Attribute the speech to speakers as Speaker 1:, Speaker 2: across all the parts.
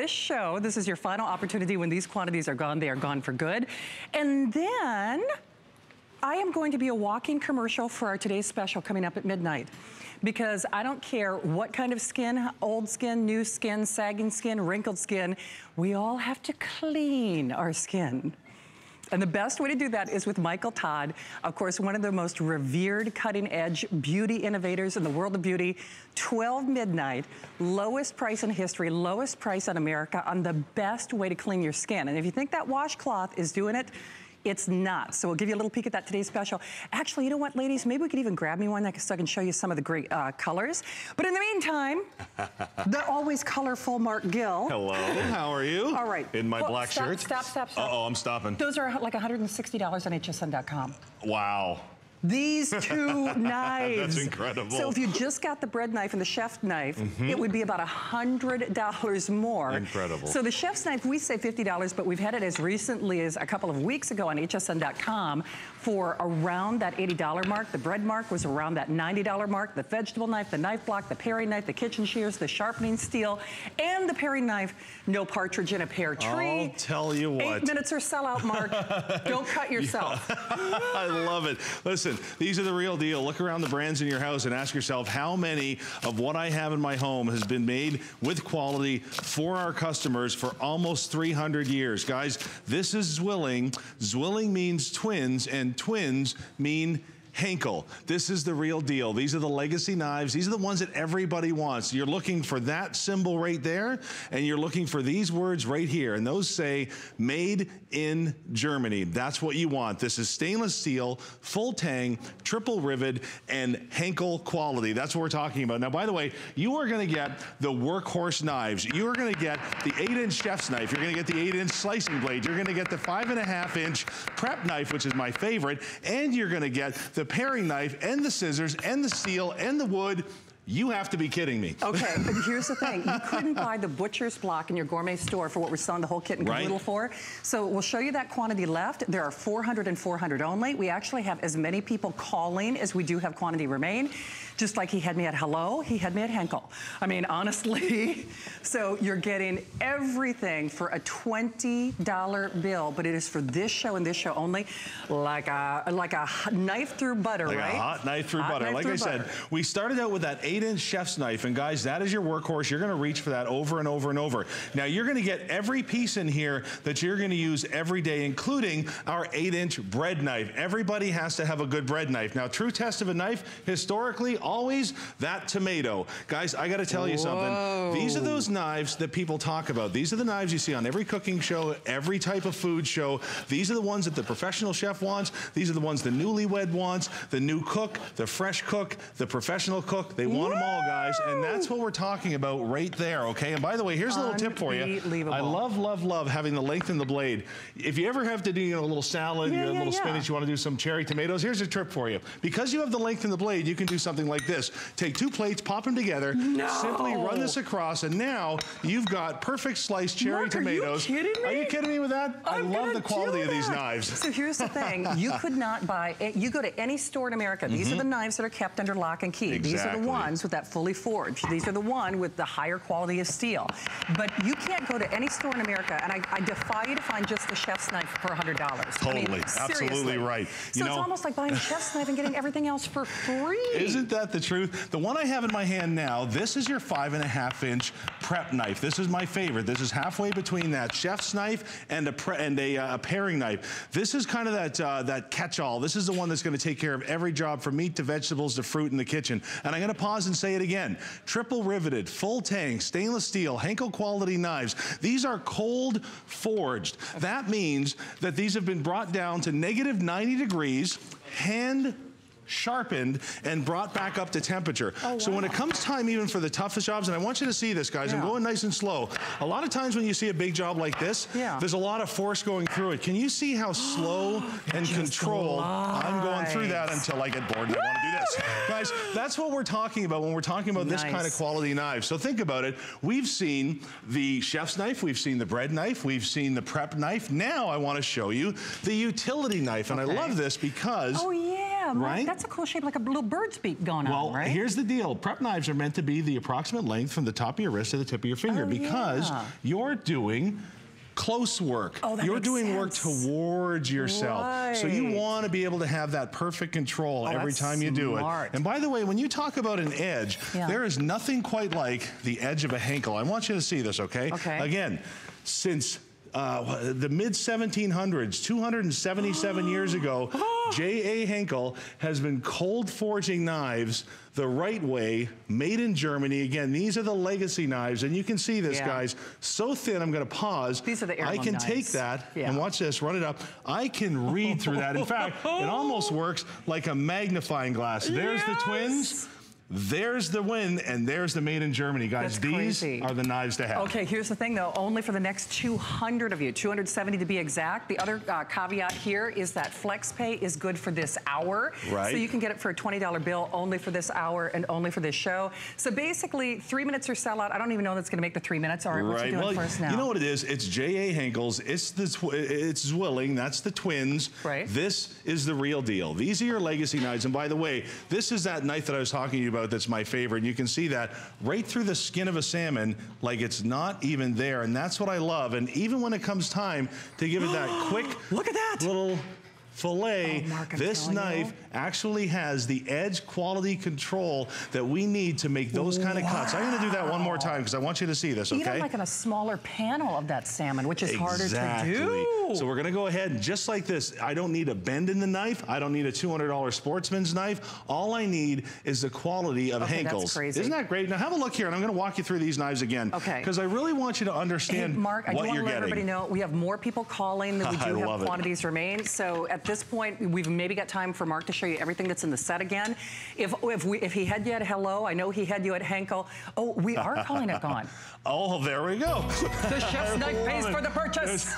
Speaker 1: This show, this is your final opportunity when these quantities are gone, they are gone for good. And then I am going to be a walking commercial for our today's special coming up at midnight. Because I don't care what kind of skin, old skin, new skin, sagging skin, wrinkled skin, we all have to clean our skin. And the best way to do that is with Michael Todd, of course, one of the most revered cutting edge beauty innovators in the world of beauty. 12 midnight, lowest price in history, lowest price in America on the best way to clean your skin. And if you think that washcloth is doing it, it's not. So we'll give you a little peek at that today's special. Actually, you know what, ladies? Maybe we could even grab me one so I can show you some of the great uh, colors. But in the meantime, the always colorful Marc Gill.
Speaker 2: Hello, how are you?
Speaker 1: All right.
Speaker 2: In my
Speaker 1: well,
Speaker 2: black
Speaker 1: stop,
Speaker 2: shirt.
Speaker 1: Stop, stop, stop.
Speaker 2: Uh-oh, I'm stopping.
Speaker 1: Those are like $160 on hsn.com.
Speaker 2: Wow.
Speaker 1: These two knives.
Speaker 2: That's incredible.
Speaker 1: So if you just got the bread knife and the chef knife, mm -hmm. it would be about $100 more.
Speaker 2: Incredible.
Speaker 1: So the chef's knife, we say $50, but we've had it as recently as a couple of weeks ago on hsn.com for around that $80 mark. The bread mark was around that $90 mark. The vegetable knife, the knife block, the paring knife, the kitchen shears, the sharpening steel, and the paring knife, no partridge in a pear tree.
Speaker 2: I'll tell you what.
Speaker 1: Eight minutes or sellout, Marc. Don't cut yourself.
Speaker 2: I love it. Listen, these are the real deal. Look around the brands in your house and ask yourself how many of what I have in my home has been made with quality for our customers for almost 300 years. Guys, this is Zwilling. Zwilling means twins, and twins mean Henckel. This is the real deal. These are the legacy knives. These are the ones that everybody wants. You're looking for that symbol right there, and you're looking for these words right here, and those say made in Germany. That's what you want. This is stainless steel, full tang, triple rivet, and Henckel quality. That's what we're talking about. Now, by the way, you are gonna get the workhorse knives. You are gonna get the eight inch chef's knife. You're gonna get the eight inch slicing blade. You're gonna get the five and a half inch prep knife, which is my favorite, and you're gonna get the paring knife and the scissors and the steel and the wood you have to be kidding me.
Speaker 1: Okay, but here's the thing. You couldn't buy the butcher's block in your gourmet store for what we're selling the whole kit and caboodle right. for. So we'll show you that quantity left. There are 400 and 400 only. We actually have as many people calling as we do have quantity remain. Just like he had me at Hello, he had me at Henckel. I mean, honestly. so you're getting everything for a $20 bill, but it is for this show and this show only, like a like a knife through butter,
Speaker 2: like
Speaker 1: right?
Speaker 2: a hot knife through hot butter. Knife like through I butter. said, we started out with that eight inch chef's knife, and guys, that is your workhorse. You're gonna reach for that over and over and over. Now, you're gonna get every piece in here that you're gonna use every day, including our eight inch bread knife. Everybody has to have a good bread knife. Now, true test of a knife, historically, always that tomato. Guys, I gotta tell you Whoa. something. These are those knives that people talk about. These are the knives you see on every cooking show, every type of food show. These are the ones that the professional chef wants. These are the ones the newlywed wants, the new cook, the fresh cook, the professional cook. They want Woo! them all, guys. And that's what we're talking about right there, okay? And by the way, here's a little tip for you. I love, love, love having the length in the blade. If you ever have to do you know, a little salad, yeah, you know, yeah, a little yeah. spinach, you wanna do some cherry tomatoes, here's a tip for you. Because you have the length in the blade, you can do something like this. Take two plates, pop them together,
Speaker 1: no.
Speaker 2: simply run this across, and now you've got perfect sliced cherry
Speaker 1: Marc,
Speaker 2: tomatoes.
Speaker 1: Are you kidding me?
Speaker 2: Are you kidding me with that?
Speaker 1: I'm
Speaker 2: i love the quality of these knives.
Speaker 1: So here's the thing. You could not buy, it. you go to any store in America, these mm -hmm. are the mm-hmm. knives that are kept under lock and key.
Speaker 2: Exactly.
Speaker 1: These are the ones with that fully forged. These are the one with the higher quality of steel. But you can't go to any store in America, and I, I defy you to find just the chef's knife for $100.
Speaker 2: Totally, I mean, absolutely right.
Speaker 1: So you it's almost like buying a chef's knife and getting everything else for free.
Speaker 2: Isn't that the truth? The one I have in my hand now, this is your five and a half inch prep knife. This is my favorite. This is halfway between that chef's knife and a, and a, uh, a paring knife. This is kind of that, uh, that catch-all. This is the one that's gonna take care of every job from meat to vegetables to fruit in the kitchen. And I'm gonna pause and say it again. Triple riveted, full tang, stainless steel, Henckel quality knives. These are cold forged. That means that these have been brought down to negative 90 degrees, hand sharpened and brought back up to temperature. Oh, wow. So when it comes time even for the toughest jobs, and I want you to see this, guys, yeah. I'm going nice and slow. A lot of times when you see a big job like this,
Speaker 1: yeah.
Speaker 2: there's a lot of force going through it. Can you see how slow and controlled I'm going through that until I get bored and I want to do this. guys, that's what we're talking about when we're talking about nice. this kind of quality knife. So think about it. We've seen the chef's knife, we've seen the bread knife, we've seen the prep knife. Now I want to show you the utility knife. And okay. I love this because
Speaker 1: oh, yeah Yeah,
Speaker 2: Right?
Speaker 1: that's a cool shape, like a little bird's beak going
Speaker 2: Well,
Speaker 1: on, right?
Speaker 2: Well, here's the deal. Prep knives are meant to be the approximate length from the top of your wrist to the tip of your finger
Speaker 1: Oh,
Speaker 2: because
Speaker 1: yeah.
Speaker 2: you're doing close work.
Speaker 1: Oh,
Speaker 2: you're doing work towards yourself. So you want to be able to have that perfect control
Speaker 1: Oh,
Speaker 2: every time you do it. And by the way, when you talk about an edge,
Speaker 1: Yeah.
Speaker 2: there is nothing quite like the edge of a Henckel. I want you to see this, okay?
Speaker 1: Okay.
Speaker 2: Again, since uh, the mid 1700s, 277 years ago, J.A. Henckel has been cold forging knives the right way, made in Germany. Again, these are the legacy knives, and you can see this,
Speaker 1: Yeah.
Speaker 2: guys. So thin, I'm going to pause.
Speaker 1: These are the
Speaker 2: I can take that
Speaker 1: Yeah.
Speaker 2: and watch this, run it up. I can read through that. In fact, it almost works like a magnifying glass. There's the twins. There's the win, and there's the made in Germany, guys.
Speaker 1: That's
Speaker 2: These
Speaker 1: crazy.
Speaker 2: are the knives to have.
Speaker 1: Okay, here's the thing though, only for the next 200 of you, 270 to be exact. The other uh, caveat here is that FlexPay is good for this hour.
Speaker 2: Right.
Speaker 1: So you can get it for a $20 bill only for this hour and only for this show. So basically, three minutes or sell out. I don't even know that's gonna make the three minutes. All right, what you
Speaker 2: Right.
Speaker 1: doing
Speaker 2: Well,
Speaker 1: for us now?
Speaker 2: you know what it is? It's J.A. Henckels. It's the it's Zwilling. That's the twins.
Speaker 1: Right.
Speaker 2: This is the real deal. These are your legacy knives. And by the way, this is that knife that I was talking to you about. That's my favorite. And you can see that right through the skin of a salmon, like it's not even there. And that's what I love. And even when it comes time to give it that quick,
Speaker 1: Look at that.
Speaker 2: little fillet,
Speaker 1: Oh, Marc,
Speaker 2: this knife
Speaker 1: you.
Speaker 2: actually has the edge quality control that we need to make those kind of cuts. I'm going to do that one more time because I want you to see this. Okay.
Speaker 1: Even like on a smaller panel of that salmon, which is harder to do.
Speaker 2: So we're gonna go ahead and just like this, I don't need a bend in the knife. I don't need a $200 sportsman's knife. All I need is the quality of
Speaker 1: Okay, that's
Speaker 2: Henckels.
Speaker 1: crazy.
Speaker 2: Isn't that great? Now have a look here, and I'm gonna walk you through these knives again.
Speaker 1: Okay.
Speaker 2: Because I really want you to
Speaker 1: Hey,
Speaker 2: understand
Speaker 1: Marc, I do
Speaker 2: what
Speaker 1: wanna let
Speaker 2: getting.
Speaker 1: everybody know we have more people calling than we do have
Speaker 2: it.
Speaker 1: quantities remain. So at this point, we've maybe got time for Marc to show you everything that's in the set again. If if we if he had you at hello, I know he had you at Henckel. Oh, we are calling it gone.
Speaker 2: Oh, there we go.
Speaker 1: The chef's knife pays for the purchase.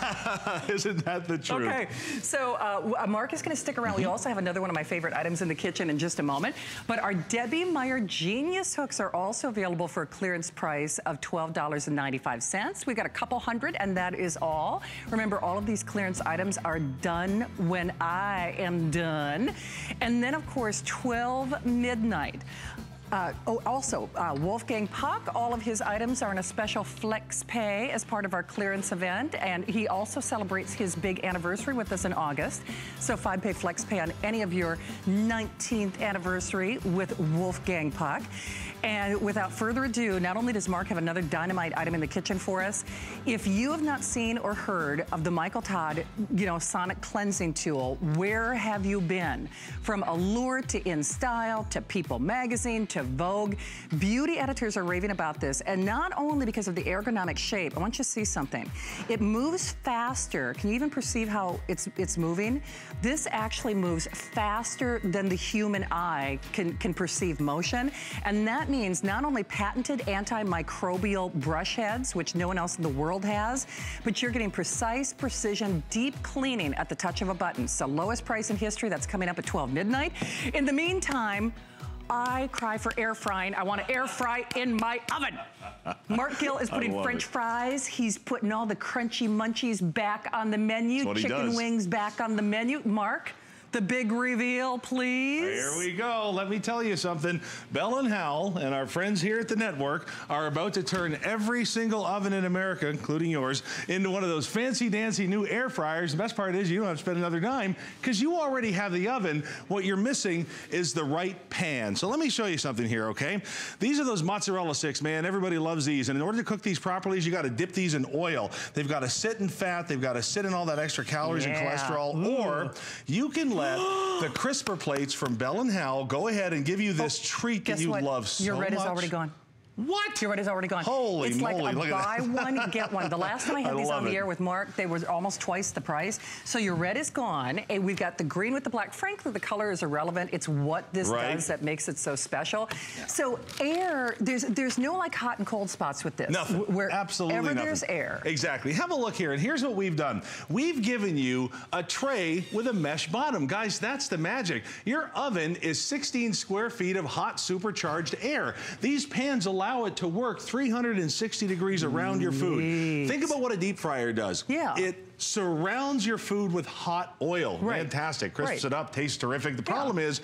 Speaker 2: Isn't that the truth?
Speaker 1: Okay, so uh, uh, Marc is going to stick around. We also have another one of my favorite items in the kitchen in just a moment. But our Debbie Meyer Genius hooks are also available for a clearance price of $12.95. We've got a couple hundred, and that is all. Remember, all of these clearance items are done when I am done. And then, of course, 12 midnight. Uh, oh, also, uh, Wolfgang Puck, all of his items are in a special flex pay as part of our clearance event, and he also celebrates his big anniversary with us in August. So, five pay flex pay on any of your 19th anniversary with Wolfgang Puck. And without further ado, not only does Marc have another dynamite item in the kitchen for us, if you have not seen or heard of the Michael Todd, you know, sonic cleansing tool, where have you been? From Allure to In Style to People Magazine to Vogue, beauty editors are raving about this, and not only because of the ergonomic shape. I want you to see something. It moves faster. Can you even perceive how it's it's moving? This actually moves faster than the human eye can can perceive motion, and that means not only patented antimicrobial brush heads, which no one else in the world has, but you're getting precise precision, deep cleaning at the touch of a button. So lowest price in history. That's coming up at 12 midnight. In the meantime. I cry for air frying. I want to air fry in my oven. Marc Gill is putting French
Speaker 2: it.
Speaker 1: fries. He's putting all the crunchy munchies back on the menu.
Speaker 2: That's what he
Speaker 1: Chicken wings back on the menu. Marc, the big reveal, please.
Speaker 2: Here we go. Let me tell you something. Bell and Howell and our friends here at the network are about to turn every single oven in America, including yours, into one of those fancy dancy new air fryers. The best part is you don't have to spend another dime because you already have the oven. What you're missing is the right pan. So let me show you something here, okay? These are those mozzarella sticks, man. Everybody loves these. And in order to cook these properly, you got to dip these in oil. They've got to sit in fat. They've got to sit in all that extra calories and
Speaker 1: Yeah.
Speaker 2: cholesterol. Or mm. you can let the crisper plates from Bell and Howell go ahead and give you this oh, treat that you
Speaker 1: what?
Speaker 2: love so
Speaker 1: Your red
Speaker 2: much.
Speaker 1: is already gone.
Speaker 2: What?
Speaker 1: Your red is already gone.
Speaker 2: Holy
Speaker 1: it's like a
Speaker 2: look at
Speaker 1: buy one, get one. The last time I had
Speaker 2: I
Speaker 1: these on the
Speaker 2: it.
Speaker 1: air with Marc, they were almost twice the price. So your red is gone, and we've got the green with the black. Frankly, the color is irrelevant. It's what this
Speaker 2: Right.
Speaker 1: does that makes it so special. So air, there's there's no like hot and cold spots with this.
Speaker 2: Nothing.
Speaker 1: Where
Speaker 2: Absolutely nothing.
Speaker 1: there's air.
Speaker 2: Exactly. Have a look here, and here's what we've done. We've given you a tray with a mesh bottom. Guys, that's the magic. Your oven is 16 square feet of hot supercharged air. These pans allow allow it to work 360 degrees around your food. Think about what a deep fryer does.
Speaker 1: Yeah.
Speaker 2: It surrounds your food with hot oil.
Speaker 1: Right.
Speaker 2: Fantastic. Crisps
Speaker 1: Right.
Speaker 2: it up, tastes terrific. The problem is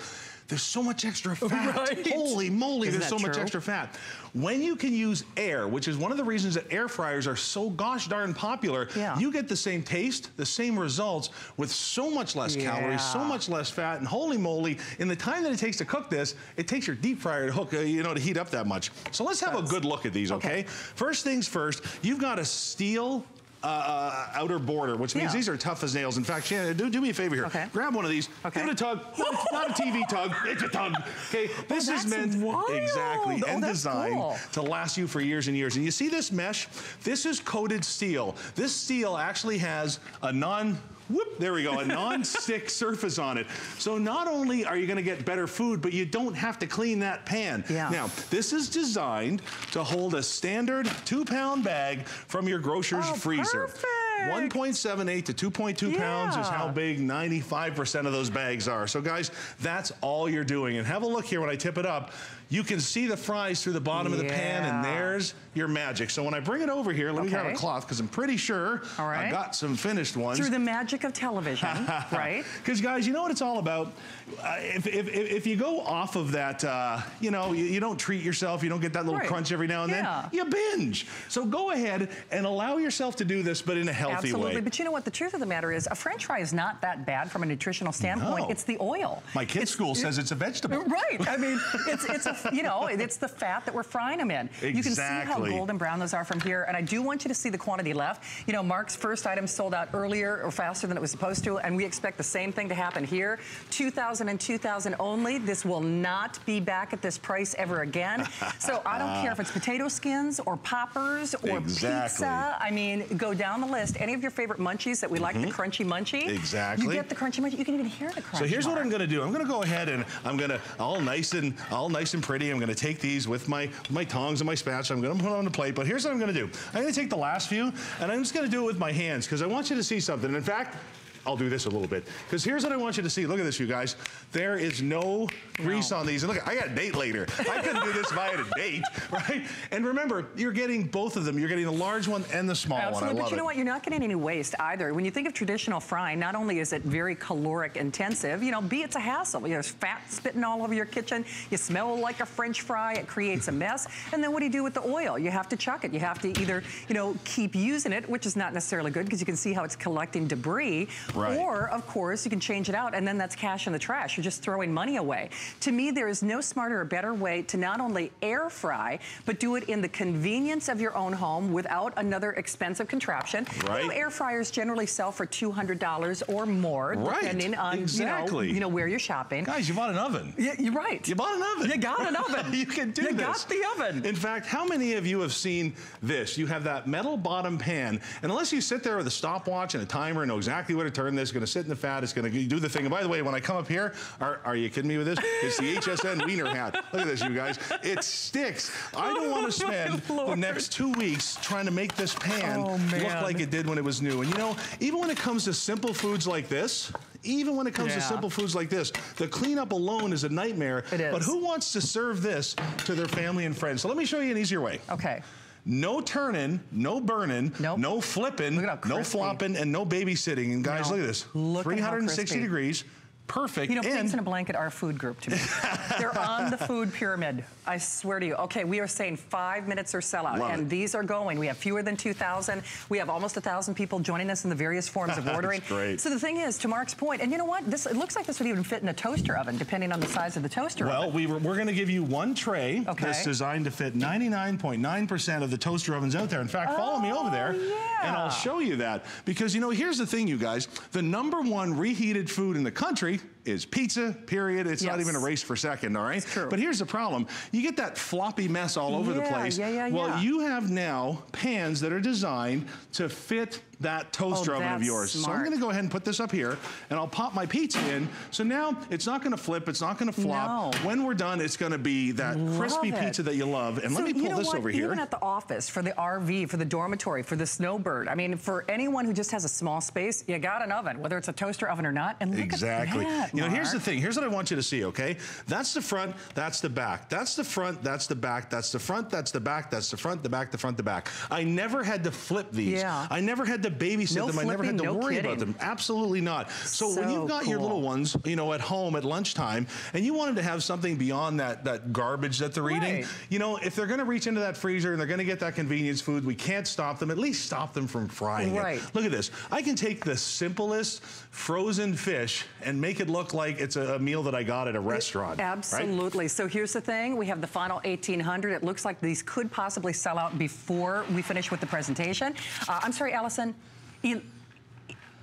Speaker 2: there's so much extra fat.
Speaker 1: Right.
Speaker 2: Holy moly,
Speaker 1: Isn't
Speaker 2: there's so
Speaker 1: that
Speaker 2: much extra fat. When you can use air, which is one of the reasons that air fryers are so gosh darn popular,
Speaker 1: Yeah.
Speaker 2: you get the same taste, the same results with so much less calories, so much less fat, and holy moly, in the time that it takes to cook this, it takes your deep fryer to hook, uh, you know, to heat up that much. So let's have a good look at these, okay?
Speaker 1: Okay.
Speaker 2: First things first, you've got a steel uh, uh, outer border, which means
Speaker 1: Yeah.
Speaker 2: these are tough as nails. In fact, Shannon, do, do me a favor here.
Speaker 1: Okay.
Speaker 2: Grab one of these.
Speaker 1: Okay.
Speaker 2: Give it a tug. Not a, not a TV tug. It's a tug. Okay. This is meant
Speaker 1: wild.
Speaker 2: exactly
Speaker 1: Oh,
Speaker 2: and designed
Speaker 1: cool.
Speaker 2: to last you for years and years. And you see this mesh? This is coated steel. This steel actually has a non Whoop, there we go, a non-stick surface on it. So not only are you gonna get better food, but you don't have to clean that pan.
Speaker 1: Yeah.
Speaker 2: Now, this is designed to hold a standard two pound bag from your grocer's
Speaker 1: Oh,
Speaker 2: freezer.
Speaker 1: perfect.
Speaker 2: 1.78 to 2.2 pounds is how big 95% of those bags are. So guys, that's all you're doing. And have a look here when I tip it up. You can see the fries through the bottom of the pan and there's your magic. So when I bring it over here, let me grab a cloth because I'm pretty sure
Speaker 1: right.
Speaker 2: got some finished ones.
Speaker 1: Through the magic of television, right?
Speaker 2: Because guys, you know what it's all about. Uh, if, if, if if you go off of that, uh, you know, you, you don't treat yourself. You don't get that little
Speaker 1: Right.
Speaker 2: crunch every now and
Speaker 1: Yeah.
Speaker 2: then. You binge. So go ahead and allow yourself to do this, but in a healthy
Speaker 1: Absolutely.
Speaker 2: way.
Speaker 1: Absolutely, but you know what? The truth of the matter is, a French fry is not that bad from a nutritional standpoint.
Speaker 2: No.
Speaker 1: It's the oil.
Speaker 2: My kid's
Speaker 1: It's-
Speaker 2: school says it's a vegetable.
Speaker 1: Right. I mean, it's it's a you know it's the fat that we're frying them in. You can see how golden brown those are from here, and I do want you to see the quantity left. You know, Marc's first item sold out earlier or faster than it was supposed to, and we expect the same thing to happen here. 2,000 and 2,000 only. This will not be back at this price ever again. So I don't care if it's potato skins or poppers or
Speaker 2: Exactly.
Speaker 1: pizza. I mean, go down the list. Any of your favorite munchies that we like, the crunchy munchie.
Speaker 2: Mm-hmm. Exactly.
Speaker 1: You get the crunchy munchie. You can even hear the crunch.
Speaker 2: So here's what I'm going to do. I'm going to go ahead and I'm going to all nice and all nice and pretty. I'm going to take these with my my tongs and my spatula. I'm to put them on the plate. But here's what I'm going to do. I'm to take the last few and I'm just to do it with my hands because I want you to see something. In fact. I'll do this a little bit because here's what I want you to see. Look at this, you guys. There is no grease on these. And look, I got a date later. I couldn't do this if I had a date, right? And remember, you're getting both of them. You're getting the large one and the small one. I
Speaker 1: Absolutely, but you know
Speaker 2: it.
Speaker 1: what? You're not getting any waste either. When you think of traditional frying, not only is it very caloric intensive, you know, B, it's a hassle. You know, There's fat spitting all over your kitchen. You smell like a French fry. It creates a mess. And then what do you do with the oil? You have to chuck it. You have to either, you know, keep using it, which is not necessarily good because you can see how it's collecting debris.
Speaker 2: Right.
Speaker 1: Or, of course, you can change it out and then that's cash in the trash. You're just throwing money away. To me, there is no smarter or better way to not only air fry, but do it in the convenience of your own home without another expensive contraption. You know,
Speaker 2: Right.
Speaker 1: air fryers generally sell for $200 or more,
Speaker 2: Right.
Speaker 1: depending on
Speaker 2: Exactly.
Speaker 1: you, know, you know where you're shopping.
Speaker 2: Guys, you bought an oven.
Speaker 1: Yeah, you're right.
Speaker 2: You bought an oven.
Speaker 1: You got an oven.
Speaker 2: you can do
Speaker 1: You
Speaker 2: this.
Speaker 1: got the oven.
Speaker 2: In fact, how many of you have seen this? You have that metal bottom pan, and unless you sit there with a stopwatch and a timer and know exactly where to turn this, it's going to sit in the fat, it's going to do the thing. And by the way, when I come up here, are, are you kidding me with this? It's the HSN wiener hat. Look at this, you guys. It sticks. I don't want to
Speaker 1: Oh,
Speaker 2: spend the next two weeks trying to make this pan
Speaker 1: Oh,
Speaker 2: look like it did when it was new. And you know, even when it comes to simple foods like this, even when it comes to simple foods like this, the cleanup alone is a nightmare.
Speaker 1: It is.
Speaker 2: But who wants to serve this to their family and friends? So let me show you an easier way.
Speaker 1: Okay.
Speaker 2: No turning, no burning,
Speaker 1: Nope.
Speaker 2: no flipping,
Speaker 1: at
Speaker 2: no flopping, and no babysitting. And guys,
Speaker 1: No.
Speaker 2: look at this.
Speaker 1: Look at
Speaker 2: 360
Speaker 1: crispy.
Speaker 2: degrees. Perfect.
Speaker 1: You know,
Speaker 2: and
Speaker 1: pigs in a blanket are a food group to me. They're on the food pyramid. I swear to you. Okay, we are saying five minutes or sellout,
Speaker 2: Love
Speaker 1: and
Speaker 2: it.
Speaker 1: these are going. We have fewer than 2,000. We have almost 1,000 people joining us in the various forms of ordering.
Speaker 2: great.
Speaker 1: So the thing is, to Marc's point, and you know what? This it looks like this would even fit in a toaster oven, depending on the size of the toaster
Speaker 2: Well,
Speaker 1: oven.
Speaker 2: we were, we're going to give you one tray
Speaker 1: Okay.
Speaker 2: that's designed to fit 99.9% of the toaster ovens out there. In fact, follow me over there, oh,
Speaker 1: yeah.
Speaker 2: and I'll show you that. Because, you know, here's the thing, you guys. The number one reheated food in the country is pizza, period. It's not even a race for second, all right? But here's the problem. You get that floppy mess all over the place.
Speaker 1: yeah, yeah,
Speaker 2: well,
Speaker 1: yeah.
Speaker 2: you have now pans that are designed to fit that oh, toaster
Speaker 1: Oh,
Speaker 2: oven of yours. So I'm going to go ahead and put this up here, and I'll pop my pizza in. So now it's not going to flip, it's not going to flop.
Speaker 1: No.
Speaker 2: When we're done, it's going to be that crispy
Speaker 1: it.
Speaker 2: pizza that you love. And let me pull
Speaker 1: you know
Speaker 2: this
Speaker 1: what?
Speaker 2: over here.
Speaker 1: Even at the office, for the RV, for the dormitory, for the snowbird. I mean, for anyone who just has a small space, you got an oven, whether it's a toaster oven or not. And look
Speaker 2: Exactly.
Speaker 1: at that.
Speaker 2: You know, here's the thing. Here's what I want you to see, okay? That's the front, that's the back. That's the front, that's the back, that's the front, that's the back, that's the front, the back, the front, the back. I never had to flip these.
Speaker 1: Yeah.
Speaker 2: I never had to babysit
Speaker 1: No
Speaker 2: them. I never had to
Speaker 1: no
Speaker 2: worry about them. Absolutely not. So, when you've got your little ones, you know, at home at lunchtime, and you wanted to have something beyond that that garbage that they're eating, you know, if they're going to reach into that freezer and they're going to get that convenience food, we can't stop them. At least stop them from frying
Speaker 1: Right.
Speaker 2: it. Look at this. I can take the simplest frozen fish and make it look like it's a, a meal that I got at a restaurant. right?
Speaker 1: Absolutely. So here's the thing. We have the final 1,800. It looks like these could possibly sell out before we finish with the presentation. Uh, I'm sorry, Allison. El-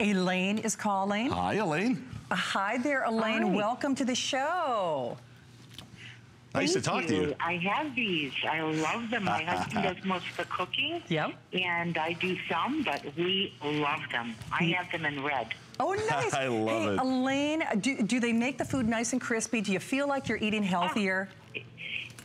Speaker 1: Elaine is calling.
Speaker 2: Hi, Elaine.
Speaker 1: Uh, Hi there, Elaine.
Speaker 3: Hi.
Speaker 1: Welcome to the show.
Speaker 2: Nice to
Speaker 3: Thank
Speaker 2: talk to you.
Speaker 3: I have these. I love them. My husband does most of the cooking.
Speaker 1: Yep.
Speaker 3: And I do some, but we love them. I have them in red.
Speaker 1: Oh, nice.
Speaker 2: I love
Speaker 1: hey,
Speaker 2: it.
Speaker 1: Elaine, do, do they make the food nice and crispy? Do you feel like you're eating healthier?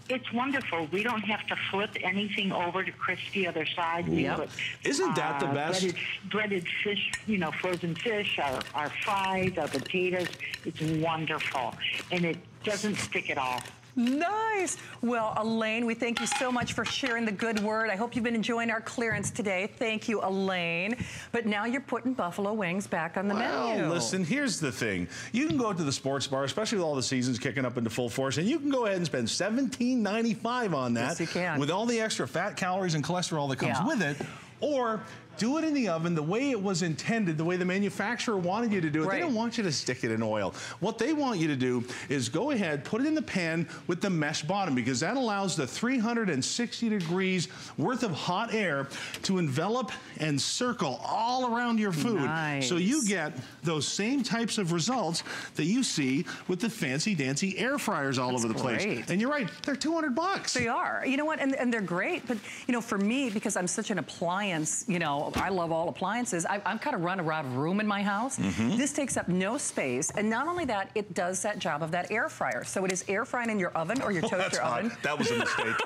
Speaker 3: It's wonderful. We don't have to flip anything over to crisp the other side. We
Speaker 1: Yep.
Speaker 3: put,
Speaker 2: Isn't that the
Speaker 3: uh,
Speaker 2: best?
Speaker 3: Breaded, breaded fish, you know, frozen fish, our, our fries, our potatoes. It's wonderful. And it doesn't stick at all.
Speaker 1: Nice. Well, Elaine, we thank you so much for sharing the good word. I hope you've been enjoying our clearance today. Thank you, Elaine. But now you're putting buffalo wings back on the
Speaker 2: Well,
Speaker 1: menu.
Speaker 2: listen, here's the thing. You can go to the sports bar, especially with all the seasons kicking up into full force, and you can go ahead and spend $17.95 on that
Speaker 1: Yes, you can.
Speaker 2: with all the extra fat, calories, and cholesterol that comes
Speaker 1: Yeah.
Speaker 2: with it. Or do it in the oven the way it was intended, the way the manufacturer wanted you to do it.
Speaker 1: Right.
Speaker 2: They don't want you to stick it in oil. What they want you to do is go ahead, put it in the pan with the mesh bottom because that allows the 360 degrees worth of hot air to envelop and circle all around your food. So you get those same types of results that you see with the fancy dancy air fryers all
Speaker 1: That's
Speaker 2: over the place.
Speaker 1: great.
Speaker 2: And you're right, they're 200 bucks.
Speaker 1: They are. You know what? And, and they're great. But, you know, for me, because I'm such an appliance, you know, I love all appliances, I, I'm kind of run around of room in my house.
Speaker 2: Mm-hmm.
Speaker 1: This takes up no space. And not only that, it does that job of that air fryer. So it is air frying in your oven or your
Speaker 2: That's
Speaker 1: toaster oven.
Speaker 2: That was a mistake.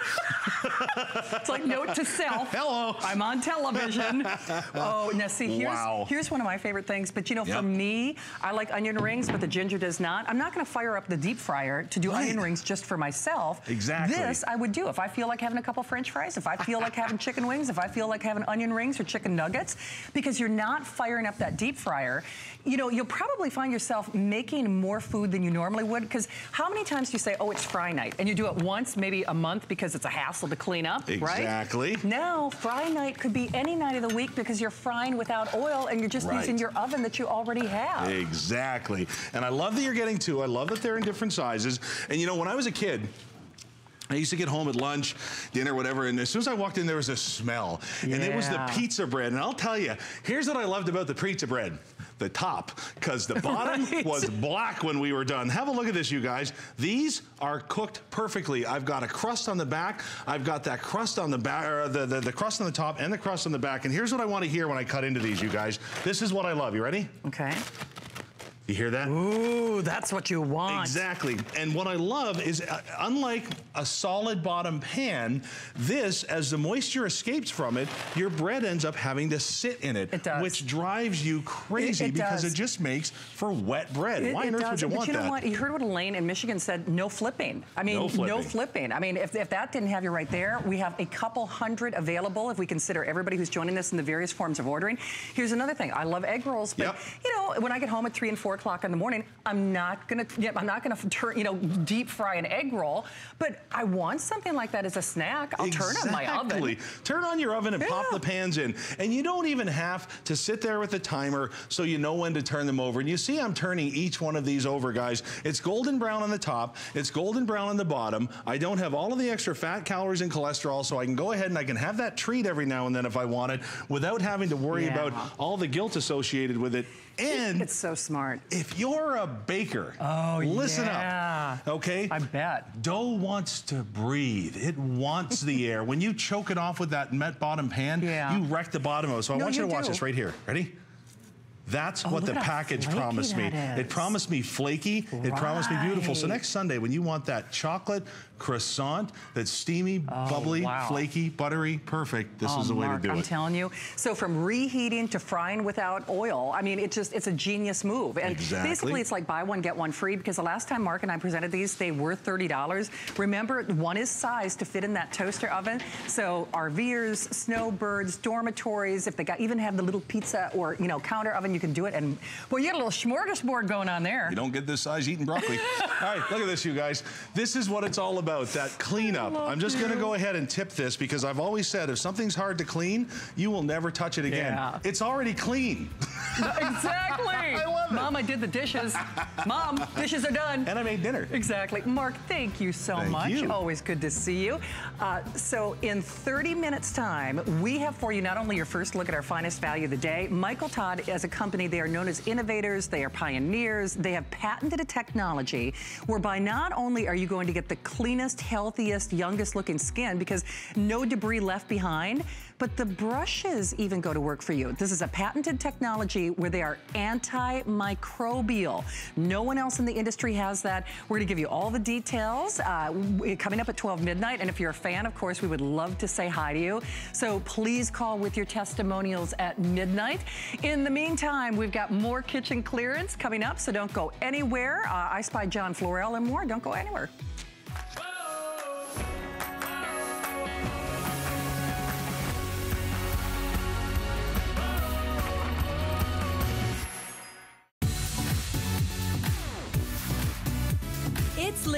Speaker 1: It's like note to self.
Speaker 2: Hello.
Speaker 1: I'm on television. oh, now see, here's,
Speaker 2: Wow.
Speaker 1: here's one of my favorite things. But you know,
Speaker 2: Yep.
Speaker 1: for me, I like onion rings, but the ginger does not. I'm not going to fire up the deep fryer to do
Speaker 2: Right.
Speaker 1: onion rings just for myself.
Speaker 2: Exactly.
Speaker 1: This I would do if I feel like having a couple French fries, if I feel like having chicken wings, if I feel like having onion rings or chicken nuggets, because you're not firing up that deep fryer. You know, you'll probably find yourself making more food than you normally would. Because how many times do you say, "Oh, it's fry night," and you do it once, maybe a month, because it's a hassle to clean up, right?
Speaker 2: Exactly.
Speaker 1: Now, fry night could be any night of the week because you're frying without oil and you're just
Speaker 2: Right.
Speaker 1: using your oven that you already have.
Speaker 2: Exactly. And I love that you're getting two. I love that they're in different sizes. And you know, when I was a kid, I used to get home at lunch, dinner, whatever, and as soon as I walked in, there was a smell. And it was the pizza bread. And I'll tell you, here's what I loved about the pizza bread. The top, because the bottom
Speaker 1: Right.
Speaker 2: was black when we were done. Have a look at this, you guys. These are cooked perfectly. I've got a crust on the back. I've got that crust on the back, or er, the, the, the crust on the top and the crust on the back. And here's what I want to hear when I cut into these, you guys. This is what I love. You ready?
Speaker 1: Okay.
Speaker 2: You hear that?
Speaker 1: Ooh, that's what you want.
Speaker 2: Exactly. And what I love is, uh, unlike a solid bottom pan, this, as the moisture escapes from it, your bread ends up having to sit in it,
Speaker 1: It does.
Speaker 2: which drives you crazy
Speaker 1: it
Speaker 2: because
Speaker 1: does.
Speaker 2: it just makes for wet bread.
Speaker 1: It-
Speaker 2: Why on earth
Speaker 1: does.
Speaker 2: would you
Speaker 1: but
Speaker 2: want
Speaker 1: you know
Speaker 2: that?
Speaker 1: what? You heard what Elaine in Michigan said, no flipping. I mean,
Speaker 2: No flipping.
Speaker 1: flipping. I mean, if, if that didn't have you right there, we have a couple hundred available if we consider everybody who's joining us in the various forms of ordering. Here's another thing. I love egg rolls, but
Speaker 2: Yep.
Speaker 1: you know, when I get home at three and four o'clock in the morning, I'm not gonna, yeah, I'm not gonna turn, you know, deep fry an egg roll, but I want something like that as a snack. I'll turn on my
Speaker 2: Exactly.
Speaker 1: oven.
Speaker 2: Turn on your oven and pop the pans in. And you don't even have to sit there with the timer so you know when to turn them over. And you see I'm turning each one of these over, guys. It's golden brown on the top. It's golden brown on the bottom. I don't have all of the extra fat, calories, and cholesterol, so I can go ahead and I can have that treat every now and then if I want it without having to worry
Speaker 1: Yeah.
Speaker 2: about all the guilt associated with it. And
Speaker 1: It's so smart.
Speaker 2: if you're a baker,
Speaker 1: Oh,
Speaker 2: listen
Speaker 1: yeah.
Speaker 2: up. Okay?
Speaker 1: I bet.
Speaker 2: Dough wants to breathe. It wants the air. When you choke it off with that met bottom pan,
Speaker 1: Yeah.
Speaker 2: you wreck the bottom of it. So I want you
Speaker 1: you
Speaker 2: to watch
Speaker 1: do.
Speaker 2: this right here. Ready? That's
Speaker 1: Oh,
Speaker 2: what the package promised me.
Speaker 1: that
Speaker 2: It
Speaker 1: is.
Speaker 2: promised me flaky. It promised me beautiful. So next Sunday, when you want that chocolate croissant that's steamy, oh, bubbly,
Speaker 1: Oh, wow.
Speaker 2: flaky, buttery, perfect, this
Speaker 1: Oh,
Speaker 2: is the way to do it.
Speaker 1: I'm telling you. So from reheating to frying without oil, I mean, it just, it's a genius move. And
Speaker 2: Exactly.
Speaker 1: basically it's like buy one, get one free because the last time Marc and I presented these, they were $30. Remember, one is sized to fit in that toaster oven. So RVers, snowbirds, dormitories, if they got, even have the little pizza or, you know, counter oven, you can do it. And, well, you got a little smorgasbord going on there.
Speaker 2: You don't get this size eating broccoli. all right, look at this, you guys. This is what it's all about, that cleanup. I'm just gonna go ahead and tip this because I've always said if something's hard to clean, you will never touch it again.
Speaker 1: Yeah.
Speaker 2: It's already clean.
Speaker 1: exactly.
Speaker 2: I love it.
Speaker 1: Mom, I did the dishes. Mom, dishes are done.
Speaker 2: And I made dinner.
Speaker 1: Exactly. Marc, thank you so
Speaker 2: Thank
Speaker 1: much.
Speaker 2: you.
Speaker 1: Always good to see you. Uh, so, in 30 minutes' time, we have for you not only your first look at our finest value of the day, Michael Todd, as a company, they are known as innovators, they are pioneers, they have patented a technology whereby not only are you going to get the healthiest, youngest looking skin because no debris left behind, but the brushes even go to work for you. This is a patented technology where they are antimicrobial. No one else in the industry has that. We're gonna give you all the details uh, coming up at 12 midnight. And if you're a fan, of course, we would love to say hi to you. So please call with your testimonials at midnight. In the meantime, we've got more kitchen clearance coming up, so don't go anywhere. Uh, I spy John Florell and more. Don't go anywhere.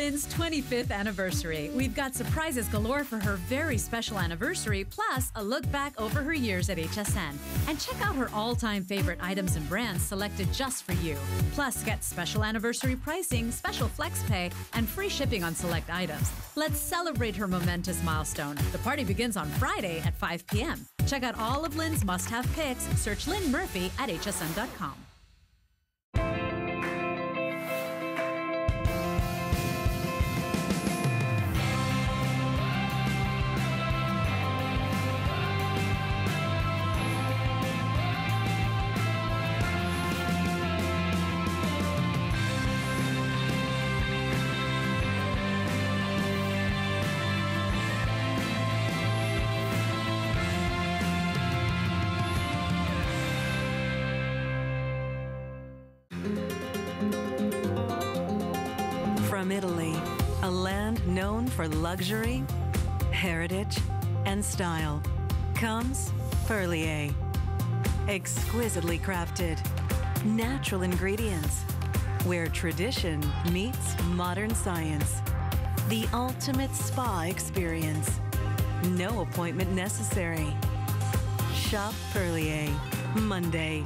Speaker 4: Lynn's 25th anniversary. We've got surprises galore for her very special anniversary, plus a look back over her years at HSN. And check out her all time favorite items and brands selected just for you. Plus, get special anniversary pricing, special flex pay, and free shipping on select items. Let's celebrate her momentous milestone. The party begins on Friday at 5 p.m. Check out all of Lynn's must have picks. Search Lynn Murphy at hsn.com.
Speaker 5: for luxury, heritage, and style, comes Perlier. Exquisitely crafted, natural ingredients, where tradition meets modern science. The ultimate spa experience. No appointment necessary. Shop Perlier, Monday.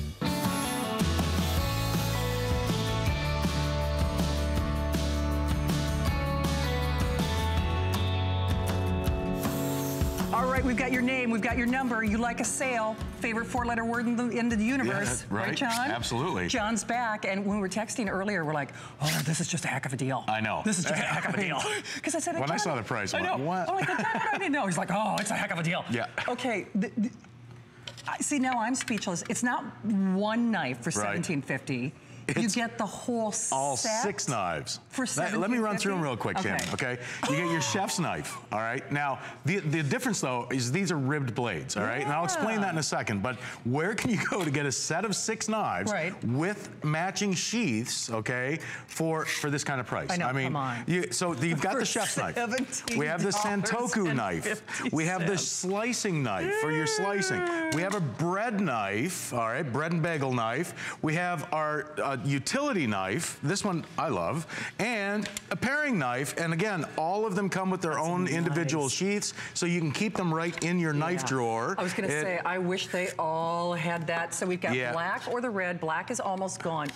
Speaker 1: We've got your name, we've got your number. You like a sale, favorite four-letter word in the, in the universe,
Speaker 6: Yeah, right.
Speaker 1: John?
Speaker 6: Absolutely.
Speaker 1: John's back, and when we were texting earlier, we're like, "Oh, this is just a heck of a deal."
Speaker 6: I know.
Speaker 1: This is just a heck of a deal. Because I said,
Speaker 6: When I saw the price,
Speaker 1: I
Speaker 6: I'm
Speaker 1: know.
Speaker 6: like, what?
Speaker 1: I'm like, "John, I didn't know. He's like, "Oh, it's a heck of a deal."
Speaker 6: Yeah.
Speaker 1: Okay. the- the- I- see, now I'm speechless. It's not one knife for
Speaker 6: Right.
Speaker 1: 1750. You get the whole set.
Speaker 6: all
Speaker 1: set
Speaker 6: six knives.
Speaker 1: for
Speaker 6: Let, let me run through them real quick, Jim. Okay. You get your chef's knife. All right. Now, the the difference though is these are ribbed blades. All right. And I'll explain that in a second. But where can you go to get a set of six knives
Speaker 1: Right.
Speaker 6: with matching sheaths? Okay. For for this kind of price.
Speaker 1: I know,
Speaker 6: I mean,
Speaker 1: come on.
Speaker 6: You, so you've got
Speaker 1: For
Speaker 6: the chef's knife. We have the Santoku knife. We have the slicing knife for your slicing. We have a bread knife, all right, bread and bagel knife. We have our uh, utility knife. This one I love, and a paring knife. And again, all of them come with their own individual sheaths, so you can keep them right in your knife drawer.
Speaker 1: I was going to say, I wish they all had that. So we've got
Speaker 6: Yeah.
Speaker 1: black or the red. Black is almost gone.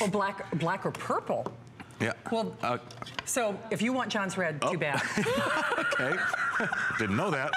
Speaker 1: Or black, black or purple.
Speaker 6: yeah.
Speaker 1: Well,
Speaker 6: Uh,
Speaker 1: so if you want John's red,
Speaker 6: Oh.
Speaker 1: too bad.
Speaker 6: okay. Didn't know that.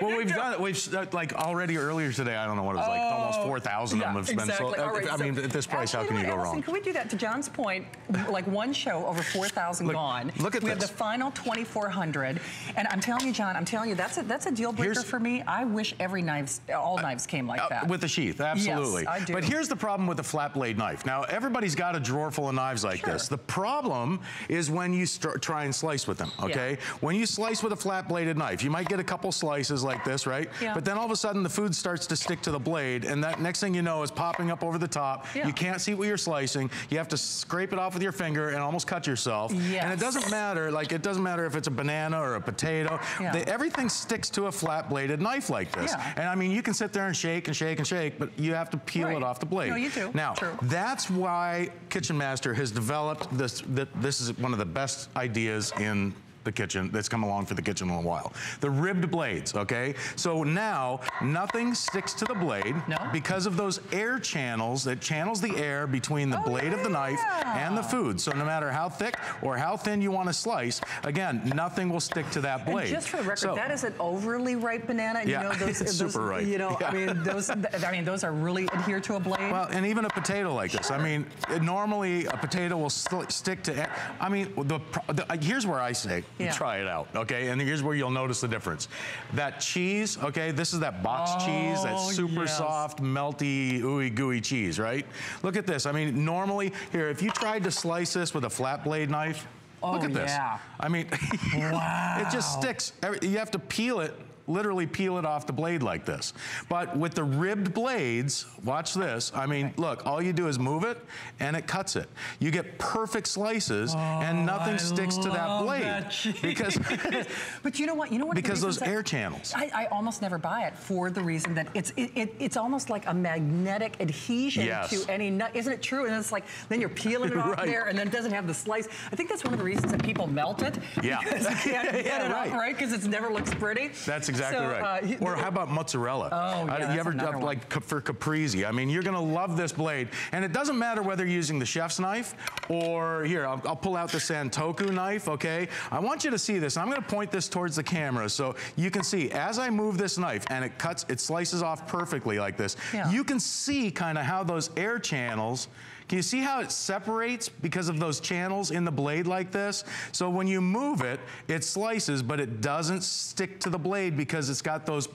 Speaker 6: well, we've done it. We've uh, like already earlier today. I don't know what it was like. Almost four thousand of them have been
Speaker 1: Oh,
Speaker 6: sold.
Speaker 1: All right,
Speaker 6: I
Speaker 1: so
Speaker 6: mean, at this price, how can you go
Speaker 1: Allison,
Speaker 6: wrong?
Speaker 1: Can we do that to John's point? Like one show over 4,000 gone.
Speaker 6: look at
Speaker 1: we
Speaker 6: this.
Speaker 1: have the final 2,400. And I'm telling you, John, I'm telling you, that's a, that's a deal breaker
Speaker 6: Here's-
Speaker 1: for me. I wish every knives, all knives came like
Speaker 6: Uh,
Speaker 1: that.
Speaker 6: with the sheath, absolutely.
Speaker 1: I do.
Speaker 6: But here's the problem with the flat blade knife. Now, everybody's got a drawer full of knives like
Speaker 1: Sure.
Speaker 6: this. The problem is when you start, try and slice with them, okay? When you slice with a flat bladed knife, you might get a couple slices like this, right?
Speaker 1: Yeah.
Speaker 6: But then all of a sudden, the food starts to stick to the blade, and that next thing you know is popping up over the top.
Speaker 1: Yeah.
Speaker 6: You can't see what you're slicing. You have to scrape it off with your finger and almost cut yourself. And it doesn't matter, like, it doesn't matter if it's a banana or a potato.
Speaker 1: Yeah.
Speaker 6: They- everything sticks to a flat bladed knife like this.
Speaker 1: Yeah.
Speaker 6: And I mean, you can sit there and shake and shake and shake, but you have to peel
Speaker 1: Right.
Speaker 6: it off the blade.
Speaker 1: No, you do.
Speaker 6: Now,
Speaker 1: True.
Speaker 6: that's why Kitchen Master has developed this. That this is one of the best ideas in the kitchen that's come along for the kitchen in a while. The ribbed blades, okay? So now nothing sticks to the blade
Speaker 1: No.
Speaker 6: because of those air channels that channels the air between the
Speaker 1: Oh,
Speaker 6: blade of the knife and the food. So no matter how thick or how thin you want to slice, again, nothing will stick to that blade.
Speaker 1: And just for the record,
Speaker 6: So-
Speaker 1: that is an overly ripe banana. And
Speaker 6: Yeah,
Speaker 1: you know, those, those,
Speaker 6: super ripe.
Speaker 1: You know, I mean, those. I mean, those are really adhere to a blade.
Speaker 6: Well, and even a potato like this. I mean, normally a potato will st- stick to. I mean, the, the here's where I say
Speaker 1: Yeah.
Speaker 6: try it out, okay? And here's where you'll notice the difference. That cheese, okay? This is that box oh, cheese, that
Speaker 1: Oh,
Speaker 6: super
Speaker 1: yes.
Speaker 6: soft, melty, ooey gooey cheese, right? Look at this. I mean, normally here, if you tried to slice this with a flat blade knife. Look
Speaker 1: Oh,
Speaker 6: at this.
Speaker 1: yeah.
Speaker 6: I mean, it just sticks. You have to peel it, literally peel it off the blade like this. But with the ribbed blades, watch this. I mean, look, all you do is move it and it cuts it. You get perfect slices and oh, nothing
Speaker 1: Oh, I
Speaker 6: sticks to that blade.
Speaker 1: that
Speaker 6: because
Speaker 1: But you know what? You know what?
Speaker 6: because those
Speaker 1: I-
Speaker 6: air channels.
Speaker 1: I, I almost never buy it for the reason that it's it, it, it's almost like a magnetic adhesion
Speaker 6: Yes.
Speaker 1: to any nut. Isn't it true? And it's like then you're peeling it off
Speaker 6: Right.
Speaker 1: there, and then it doesn't have the slice. I think that's one of the reasons that people melt it.
Speaker 6: Yeah.
Speaker 1: because they can't
Speaker 6: Yeah,
Speaker 1: it
Speaker 6: right.
Speaker 1: off right because it never looks pretty.
Speaker 6: That's exactly
Speaker 1: So,
Speaker 6: right.
Speaker 1: uh, he-
Speaker 6: or how about mozzarella?
Speaker 1: Oh,
Speaker 6: Uh,
Speaker 1: yeah,
Speaker 6: you
Speaker 1: that's
Speaker 6: ever uh, like for caprese? I mean, you're gonna love this blade, and it doesn't matter whether you're using the chef's knife or here. I'll, I'll pull out the Santoku knife. Okay, I want you to see this. I'm gonna point this towards the camera so you can see as I move this knife and it cuts, it slices off perfectly like this.
Speaker 1: Yeah.
Speaker 6: You can see kind of how those air channels. Can you see how it separates because of those channels in the blade like this? So when you move it, it slices, but it doesn't stick to the blade because it's got those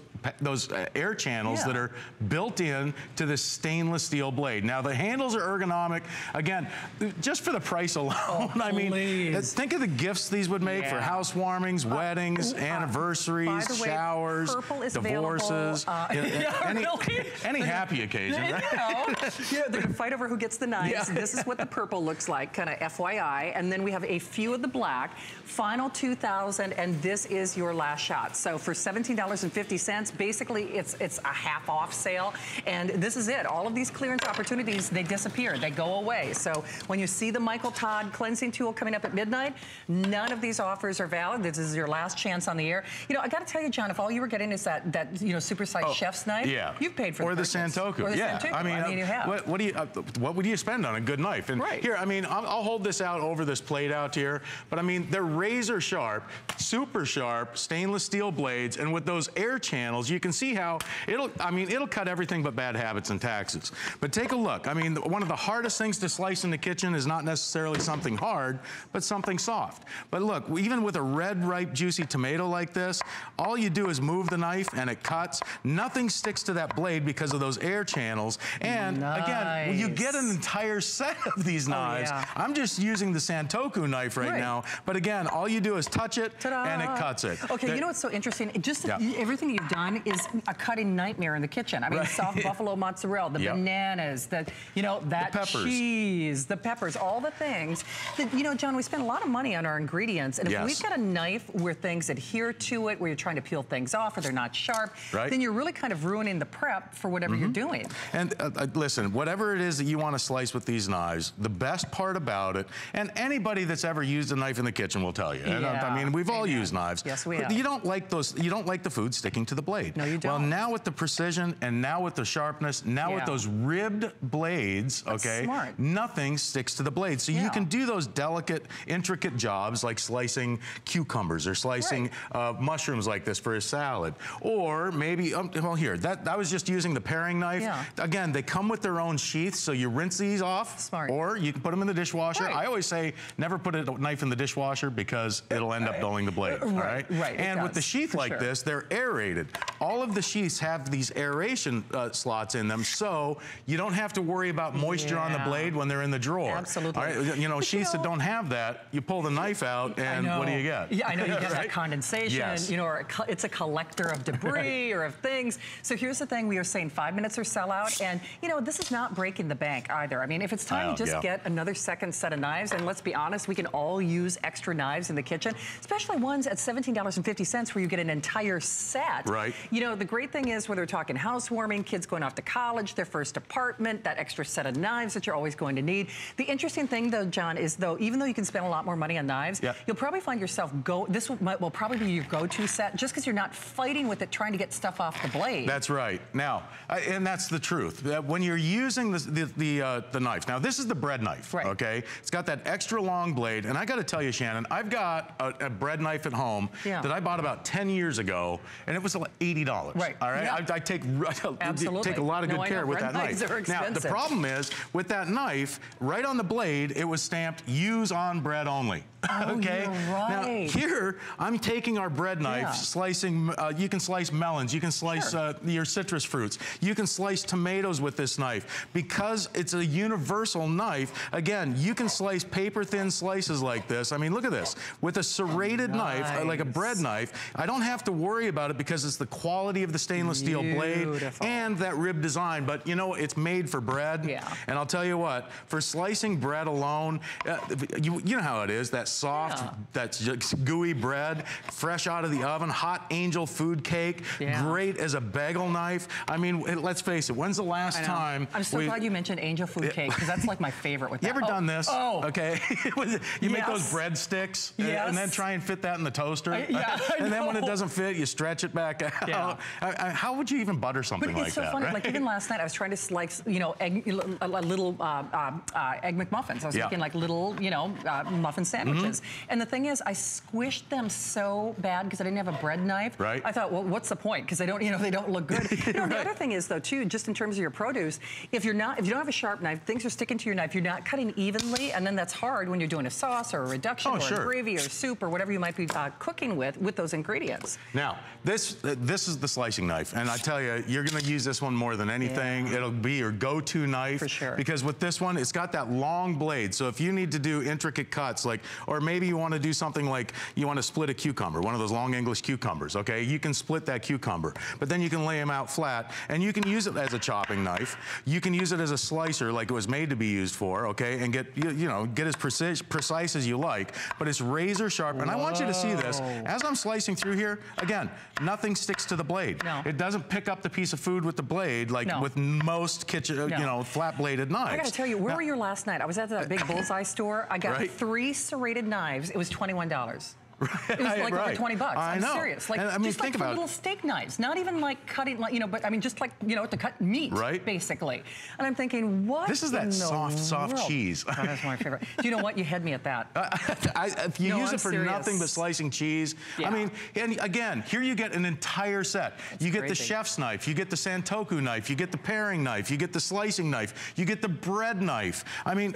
Speaker 6: those uh, air channels
Speaker 1: Yeah.
Speaker 6: that are built in to this stainless steel blade. Now the handles are ergonomic. Again, just for the price alone, I mean,
Speaker 1: Oh, please.
Speaker 6: think of the gifts these would make for
Speaker 1: Yeah.
Speaker 6: housewarmings, weddings,
Speaker 1: uh,
Speaker 6: anniversaries,
Speaker 1: way,
Speaker 6: showers,
Speaker 1: purple is available,
Speaker 6: divorces,
Speaker 1: uh, yeah,
Speaker 6: any,
Speaker 1: really.
Speaker 6: any happy occasion. Right?
Speaker 1: you know, they're gonna fight over who gets the knives. This is what the purple looks like, kind of FYI. And then we have a few of the black. Final 2,000, and this is your last shot. So for $17.50, basically it's it's a half off sale. And this is it. All of these clearance opportunities, they disappear. They go away. So when you see the Michael Todd cleansing tool coming up at midnight, none of these offers are valid. This is your last chance on the air. You know, I got to tell you, John, if all you were getting is that that you know super supersized chef's knife,
Speaker 6: Oh, Yeah.
Speaker 1: you've paid for
Speaker 6: or the
Speaker 1: purchase.
Speaker 6: Santoku.
Speaker 1: Or the
Speaker 6: yeah.
Speaker 1: Santoku.
Speaker 6: I mean,
Speaker 1: you have.
Speaker 6: What, what do you uh, what would you spend on a good knife? And
Speaker 1: Right.
Speaker 6: here, I mean, I'll, I'll hold this out over this plate out here, but I mean, they're razor sharp, super sharp stainless steel blades, and with those air channels, you can see how it'll. I mean, it'll cut everything but bad habits and taxes. But take a look. I mean, one of the hardest things to slice in the kitchen is not necessarily something hard, but something soft. But look, even with a red, ripe, juicy tomato like this, all you do is move the knife and it cuts. Nothing sticks to that blade because of those air channels. And again, you get an entire set of these oh, knives.
Speaker 1: yeah.
Speaker 6: I'm just using the Santoku knife right,
Speaker 1: Right.
Speaker 6: now. But again, all you do is touch it and it cuts it.
Speaker 1: Okay,
Speaker 6: The-
Speaker 1: you know what's so interesting? It just
Speaker 6: Yeah.
Speaker 1: everything you've done John, is a cutting nightmare in the kitchen. I mean,
Speaker 2: Right.
Speaker 1: soft buffalo mozzarella, the
Speaker 2: Yep.
Speaker 1: bananas, the, you know, that
Speaker 2: peppers.
Speaker 1: cheese, the peppers, all the things that, you know, John, we spend a lot of money on our ingredients. And if
Speaker 2: Yes.
Speaker 1: we've got a knife where things adhere to it, where you're trying to peel things off or they're not sharp,
Speaker 2: Right.
Speaker 1: then you're really kind of ruining the prep for whatever you're doing.
Speaker 2: And uh, uh, listen, whatever it is that you want to slice with these knives, the best part about it, and anybody that's ever used a knife in the kitchen will tell you. Uh,
Speaker 1: Yeah.
Speaker 2: I mean, we've all
Speaker 1: Amen.
Speaker 2: used knives.
Speaker 1: Yes, we have.
Speaker 2: You don't like those. You don't like the food sticking to the blade.
Speaker 1: No, you
Speaker 2: Well,
Speaker 1: don't.
Speaker 2: now with the precision, and now with the sharpness, now with those ribbed blades,
Speaker 1: That's
Speaker 2: okay,
Speaker 1: smart.
Speaker 2: nothing sticks to the blade. So
Speaker 1: Yeah.
Speaker 2: you can do those delicate, intricate jobs like slicing cucumbers or slicing uh, mushrooms like this for a salad, or maybe um, well here that that was just using the paring knife.
Speaker 1: Yeah.
Speaker 2: Again, they come with their own sheaths, so you rinse these off,
Speaker 1: Smart.
Speaker 2: or you can put them in the dishwasher.
Speaker 1: Right.
Speaker 2: I always say never put a knife in the dishwasher because it'll end up dulling the blade. All right,
Speaker 1: right,
Speaker 2: And with the sheath like
Speaker 1: sure.
Speaker 2: this, they're aerated. All of the sheaths have these aeration uh, slots in them, so you don't have to worry about moisture on the blade when they're in the drawer.
Speaker 1: Absolutely.
Speaker 2: All right? You know,
Speaker 1: But, you
Speaker 2: sheaths that don't have that, you pull the knife out, and what do you get?
Speaker 1: Yeah, I know you get that condensation,
Speaker 2: Yes.
Speaker 1: you know, or it's a collector of debris or of things. So here's the thing: we are saying five minutes or sell out, and you know this is not breaking the bank either. I mean, if it's time to just
Speaker 2: yeah.
Speaker 1: get another second set of knives, and let's be honest, we can all use extra knives in the kitchen, especially ones at $17.50 where you get an entire set.
Speaker 2: Right.
Speaker 1: You know, the great thing is whether we're talking housewarming, kids going off to college, their first apartment, that extra set of knives that you're always going to need. The interesting thing, though, John, is though even though you can spend a lot more money on knives,
Speaker 2: Yeah.
Speaker 1: you'll probably find yourself go. This will, will probably be your go-to set, just because you're not fighting with it, trying to get stuff off the blade.
Speaker 2: That's right. Now, I, and that's the truth. That when you're using the the the, uh, the knife, now this is the bread knife.
Speaker 1: Right.
Speaker 2: Okay. It's got that extra long blade, and I got to tell you, Shannon, I've got a, a bread knife at home
Speaker 1: Yeah.
Speaker 2: that I bought about 10 years ago, and it was like eighty dollars.
Speaker 1: Right.
Speaker 2: All right.
Speaker 1: Yeah.
Speaker 2: I, I take I take a lot of
Speaker 1: No,
Speaker 2: good
Speaker 1: I
Speaker 2: care with that knife. now the problem is with that knife, right on the blade, it was stamped "Use on bread only."
Speaker 1: Oh,
Speaker 2: okay.
Speaker 1: you're
Speaker 2: Now here, I'm taking our bread knife,
Speaker 1: Yeah.
Speaker 2: slicing. Uh, you can slice melons. You can slice
Speaker 1: Sure.
Speaker 2: uh, your citrus fruits. You can slice tomatoes with this knife because it's a universal knife. Again, you can slice paper thin slices like this. I mean, look at this. With a serrated knife, uh, like a bread knife, I don't have to worry about it because it's the quality of the stainless steel blade and that rib design. But you know, it's made for bread.
Speaker 1: Yeah.
Speaker 2: And I'll tell you what, for slicing bread alone, uh, you, you know how it is, that soft,
Speaker 1: Yeah.
Speaker 2: that gooey bread, fresh out of the oven, hot angel food cake,
Speaker 1: Yeah.
Speaker 2: great as a bagel knife. I mean, let's face it, when's the last time
Speaker 1: I'm so glad you mentioned angel food cake because that's like my favorite with that.
Speaker 2: you ever
Speaker 1: Oh,
Speaker 2: done this?
Speaker 1: Oh,
Speaker 2: Okay. you make those
Speaker 1: Yes.
Speaker 2: bread sticks uh, and then try and fit that in the toaster.
Speaker 1: I- yeah,
Speaker 2: and then when it doesn't fit, you stretch it back out.
Speaker 1: Yeah.
Speaker 2: I- I- how would you even butter something like that?
Speaker 1: But
Speaker 2: like
Speaker 1: it's so
Speaker 2: that?
Speaker 1: funny.
Speaker 2: right?
Speaker 1: Like even last night, I was trying to slice, you know, egg, a, little uh, uh, uh, egg McMuffins. I was
Speaker 2: Yeah.
Speaker 1: making like little, you know, uh, muffin sandwiches. And the thing is, I squished them so bad because I didn't have a bread knife.
Speaker 2: Right.
Speaker 1: I thought, well, what's the point? Because they don't, you know, they don't look good. you know, the other thing is though, too, just in terms of your produce, if you're not, if you don't have a sharp knife, things are sticking to your knife. You're not cutting evenly, and then that's hard when you're doing a sauce or a reduction
Speaker 2: Oh,
Speaker 1: or
Speaker 2: sure.
Speaker 1: a gravy or soup or whatever you might be uh, cooking with with those ingredients.
Speaker 2: Now, this uh, this is the slicing knife, and I tell you, you're going to use this one more than anything. It'll be your go-to knife
Speaker 1: For sure.
Speaker 2: because with this one, it's got that long blade. So if you need to do intricate cuts, like, or maybe you want to do something like you want to split a cucumber, one of those long English cucumbers. Okay, you can split that cucumber, but then you can lay them out flat, and you can use it as a chopping knife. You can use it as a slicer, like it was made to be used for. Okay, and get you, you know get as precise, precise as you like, but it's razor sharp. And I want you to see this as I'm slicing through here. Again, nothing sticks to the blade.
Speaker 1: No.
Speaker 2: It doesn't pick up the piece of food with the blade like
Speaker 1: No.
Speaker 2: with most kitchen,
Speaker 1: No.
Speaker 2: you know, flat-bladed knives.
Speaker 1: I got to tell you, where
Speaker 2: Now-
Speaker 1: were you last night? I was at that big bullseye store. I got
Speaker 2: Right.
Speaker 1: three serrated knives. It was twenty-one dollars. It was like over
Speaker 2: Right.
Speaker 1: 20 bucks.
Speaker 2: I
Speaker 1: I'm
Speaker 2: know.
Speaker 1: serious. Like
Speaker 2: And, I mean,
Speaker 1: just like
Speaker 2: think
Speaker 1: for
Speaker 2: about it.
Speaker 1: little steak knives, not even like cutting, like you know, but I mean, just like you know, to cut meat,
Speaker 2: Right.
Speaker 1: Basically. And I'm thinking, what?
Speaker 2: This is that soft, soft
Speaker 1: world?
Speaker 2: cheese.
Speaker 1: Oh, that's my favorite. Do you know what? You had me at that.
Speaker 2: Uh, I, if you
Speaker 1: No,
Speaker 2: use
Speaker 1: I'm
Speaker 2: it for
Speaker 1: serious.
Speaker 2: nothing but slicing cheese,
Speaker 1: Yeah.
Speaker 2: I mean, and again, here you get an entire set. you get the chef's knife, you get the Santoku knife, you get the paring knife, you get the slicing knife, you get the bread knife. I mean,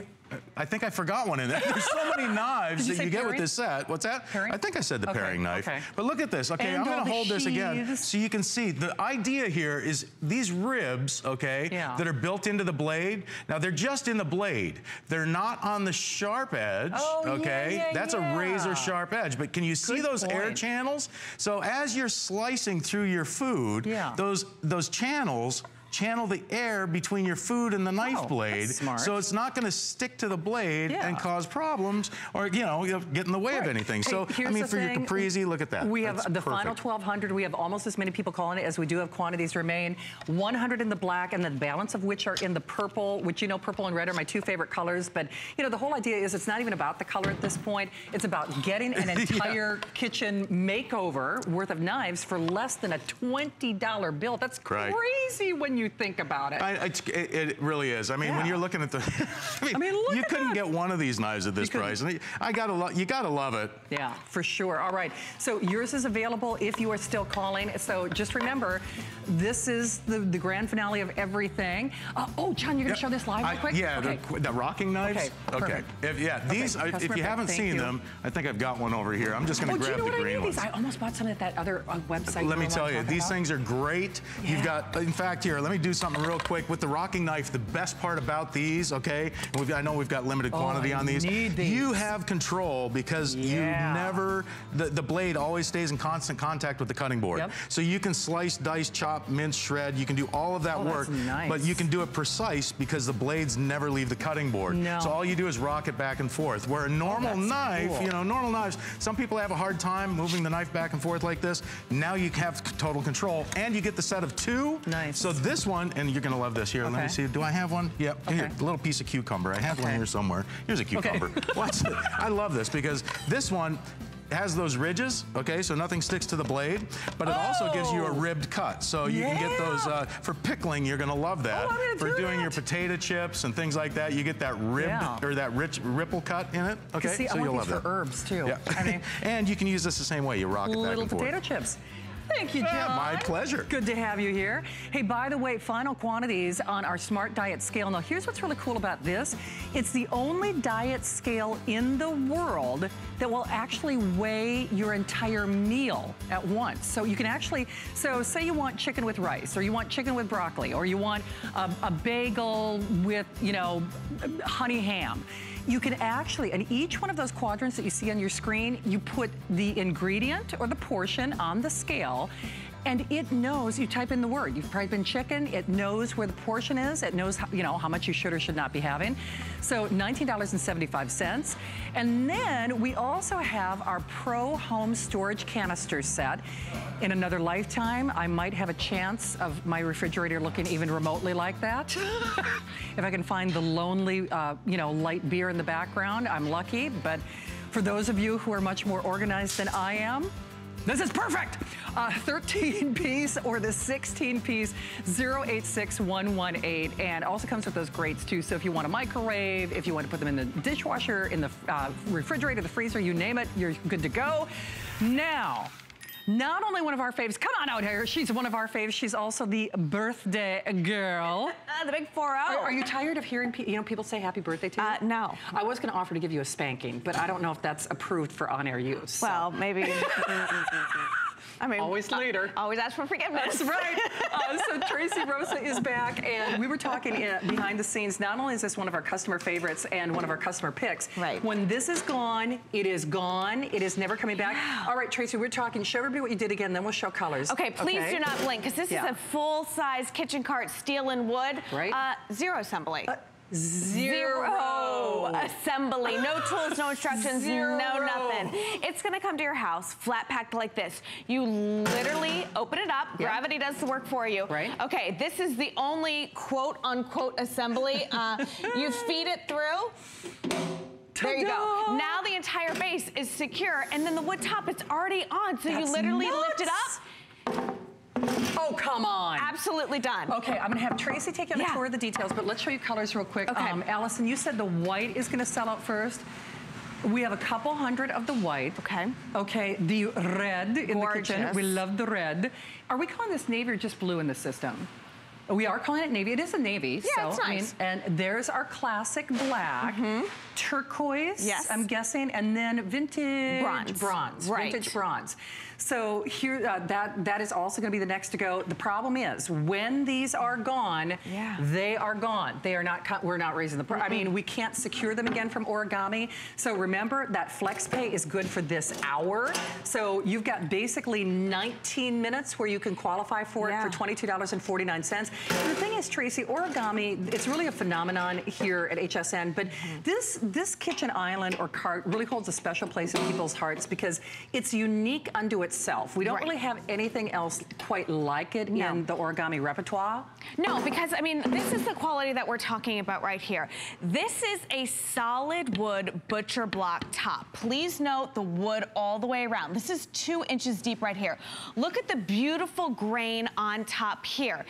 Speaker 2: I think I forgot one in there. There's so many knives
Speaker 1: you
Speaker 2: that you get with this set. What's that?
Speaker 1: Paring?
Speaker 2: I think I said the
Speaker 1: Okay,
Speaker 2: paring knife.
Speaker 1: okay.
Speaker 2: But look at this. Okay,
Speaker 1: And
Speaker 2: I'm going to
Speaker 1: the
Speaker 2: hold this again so you can see. The idea here is these ribs, okay,
Speaker 1: Yeah.
Speaker 2: that are built into the blade. Now they're just in the blade. They're not on the sharp edge.
Speaker 1: Oh,
Speaker 2: okay,
Speaker 1: yeah,
Speaker 2: that's a razor sharp edge. But can you see
Speaker 1: Good
Speaker 2: those air channels? So as you're slicing through your food,
Speaker 1: Yeah.
Speaker 2: those those channels. Channel the air between your food and the knife
Speaker 1: Oh,
Speaker 2: blade, so it's not going to stick to the blade
Speaker 1: Yeah.
Speaker 2: and cause problems, or you know, get in the way of
Speaker 1: Right.
Speaker 2: anything.
Speaker 1: Hey,
Speaker 2: so I mean, for your
Speaker 1: thing.
Speaker 2: caprese, look at that.
Speaker 1: We have
Speaker 2: That's
Speaker 1: the final 1,200. We have almost as many people calling it as we do have quantities remain. 100 in the black, and the balance of which are in the purple, which you know, purple and red are my two favorite colors. But you know, the whole idea is it's not even about the color at this point. It's about getting an entire kitchen makeover worth of knives for less than a $20 bill. That's
Speaker 2: Right.
Speaker 1: crazy when you think about it.
Speaker 2: I, it, it really is. I mean, when you're looking at the, I mean,
Speaker 1: I mean,
Speaker 2: you couldn't
Speaker 1: that.
Speaker 2: get one of these knives at this price. And I gotta, lo- you gotta love it.
Speaker 1: Yeah, for sure. All right. So yours is available if you are still calling. So just remember, this is the, the grand finale of everything. Uh, oh, John, you're going to show this live
Speaker 2: I-
Speaker 1: real quick?
Speaker 2: Yeah,
Speaker 1: Okay.
Speaker 2: the, the rocking knives.
Speaker 1: Okay, perfect.
Speaker 2: If, yeah, these. I- if you haven't seen
Speaker 1: you.
Speaker 2: them, I think I've got one over here. I'm just gonna
Speaker 1: Oh, do you
Speaker 2: grab
Speaker 1: know
Speaker 2: the
Speaker 1: what I
Speaker 2: green
Speaker 1: mean?
Speaker 2: ones.
Speaker 1: These, I almost bought some at that other uh, website.
Speaker 2: Let me tell you, these things are great. You've got, in fact, here, let me do something real quick with the rocking knife. The best part about these, okay, I know we've got limited oh, quantity
Speaker 1: Oh,
Speaker 2: on these.
Speaker 1: these.
Speaker 2: You have control because
Speaker 1: Yeah.
Speaker 2: you never, the, the blade always stays in constant contact with the cutting board.
Speaker 1: Yep.
Speaker 2: So you can slice, dice, chop, mince, shred. You can do all of that
Speaker 1: Oh,
Speaker 2: work.
Speaker 1: nice.
Speaker 2: But you can do it precise because the blades never leave the cutting board.
Speaker 1: No.
Speaker 2: So all you do is rock it back and forth. Where a normal oh,
Speaker 1: that's
Speaker 2: knife,
Speaker 1: cool.
Speaker 2: you know, normal knives, some people have a hard time moving the knife back and forth like this. Now you have total control, and you get the set of two.
Speaker 1: Nice.
Speaker 2: So this one, and you're gonna love this. Here, let me see. Do I have one? Yep. Here,
Speaker 1: Okay.
Speaker 2: a little piece of cucumber. I have one here somewhere. Here's a cucumber. Watch it. I love this because this one has those ridges, okay, so nothing sticks to the blade, but it also gives you a
Speaker 1: Oh.
Speaker 2: ribbed cut. So you can get those, uh, for pickling, you're gonna love that.
Speaker 1: Oh, gonna
Speaker 2: for
Speaker 1: do
Speaker 2: doing your potato chips and things like that, you get that ribbed,
Speaker 1: Yeah.
Speaker 2: or that rich ripple cut in it, okay?
Speaker 1: See,
Speaker 2: so
Speaker 1: I want
Speaker 2: you'll
Speaker 1: these
Speaker 2: love
Speaker 1: for
Speaker 2: that.
Speaker 1: herbs, too.
Speaker 2: Yeah.
Speaker 1: I mean,
Speaker 2: and you can use this the same way. You rock it back and forth.
Speaker 1: Little potato chips. Thank you, John.
Speaker 2: Yeah, my pleasure.
Speaker 1: Good to have you here. Hey, by the way, final quantities on our Smart Diet Scale. Now, here's what's really cool about this. It's the only diet scale in the world that will actually weigh your entire meal at once. So you can actually, so say you want chicken with rice, or you want chicken with broccoli, or you want a, a bagel with, you know, honey ham. You can actually, in each one of those quadrants that you see on your screen, you put the ingredient or the portion on the scale and it knows, you type in the word, you've typed in chicken, it knows where the portion is, it knows, how, you know, how much you should or should not be having. So $19.75. And then we also have our Pro Home Storage Canister set. In another lifetime, I might have a chance of my refrigerator looking even remotely like that. if I can find the lonely, uh, you know, light beer in the background, I'm lucky. But for those of you who are much more organized than I am, this is perfect. Uh, 13 piece or the 16 piece 086118 and also comes with those grates too. So if you want a microwave, if you want to put them in the dishwasher, in the uh, refrigerator, the freezer, you name it, you're good to go. Now, not only one of our faves, come on out here. She's one of our faves. She's also the birthday girl.
Speaker 7: the big 4
Speaker 1: Are, are you tired of hearing pe- you know people say happy birthday to you?
Speaker 7: Uh, no.
Speaker 1: I was going to offer to give you a spanking, but I don't know if that's approved for on-air use. so.
Speaker 7: Well, maybe. I mean,
Speaker 1: Always later.
Speaker 7: Always ask for forgiveness.
Speaker 1: That's right. Uh, so Tracy Rosa is back, and we were talking uh, behind the scenes. Not only is this one of our customer favorites and one of our customer picks,
Speaker 7: Right.
Speaker 1: When this is gone, it is gone. It is never coming back. All right, Tracy, we're talking. Show everybody what you did again, then we'll show colors.
Speaker 7: Okay, please
Speaker 1: Okay?
Speaker 7: do not blink because this
Speaker 1: Yeah.
Speaker 7: is a full-size kitchen cart, steel and wood.
Speaker 1: Right.
Speaker 7: Uh, zero assembly.
Speaker 1: Zero.
Speaker 7: assembly. No tools, no instructions,
Speaker 1: Zero.
Speaker 7: no nothing. It's gonna come to your house, flat packed like this. You literally open it up,
Speaker 1: Yeah.
Speaker 7: gravity does the work for you.
Speaker 1: Right.
Speaker 7: Okay, this is the only quote unquote assembly. Uh, you feed it through. There you go. Now the entire base is secure, and then the wood top it's already on, so you
Speaker 1: That's
Speaker 7: literally lift it up.
Speaker 1: Oh, come on.
Speaker 7: Absolutely done.
Speaker 1: Okay, I'm gonna have Tracy take you on a tour of the details, but let's show you colors real quick.
Speaker 7: Okay.
Speaker 1: Um, Allison, you said the white is gonna sell out first. We have a couple hundred of the white.
Speaker 7: Okay.
Speaker 1: Okay, the red in the kitchen.
Speaker 7: Gorgeous.
Speaker 1: We love the red. Are we calling this navy or just blue in the system? We are calling it navy. It is a navy.
Speaker 7: Yeah,
Speaker 1: so,
Speaker 7: it's
Speaker 1: I mean,
Speaker 7: nice.
Speaker 1: and there's our classic black, turquoise.
Speaker 7: Yes.
Speaker 1: I'm guessing, and then vintage
Speaker 7: Bronze.
Speaker 1: bronze,
Speaker 7: Right.
Speaker 1: vintage bronze. So here, uh, that that is also going to be the next to go. The problem is when these are gone,
Speaker 7: Yeah.
Speaker 1: they are gone. They are not. We're not raising the price. I mean, we can't secure them again from origami. So remember that flex pay is good for this hour. So you've got basically 19 minutes where you can qualify for
Speaker 7: Yeah.
Speaker 1: it for $22.49. And the thing is, Tracy, origami, it's really a phenomenon here at HSN, but
Speaker 7: Mm-hmm.
Speaker 1: this, this kitchen island or cart really holds a special place in people's hearts because it's unique unto itself. We don't
Speaker 7: Right.
Speaker 1: really have anything else quite like it
Speaker 7: No.
Speaker 1: in the origami repertoire.
Speaker 7: No, because I mean, this is the quality that we're talking about right here. This is a solid wood butcher block top. Please note the wood all the way around. This is two inches deep right here. Look at the beautiful grain on top here.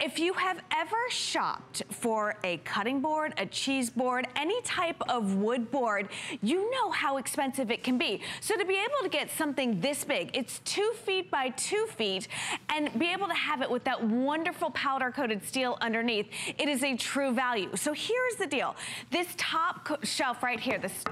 Speaker 7: If you have ever shopped for a cutting board, a cheese board, any type of wood board, you know how expensive it can be. So to be able to get something this big, it's two feet by two feet, and be able to have it with that wonderful powder coated steel underneath, it is a true value. So here's the deal. This top shelf right here, this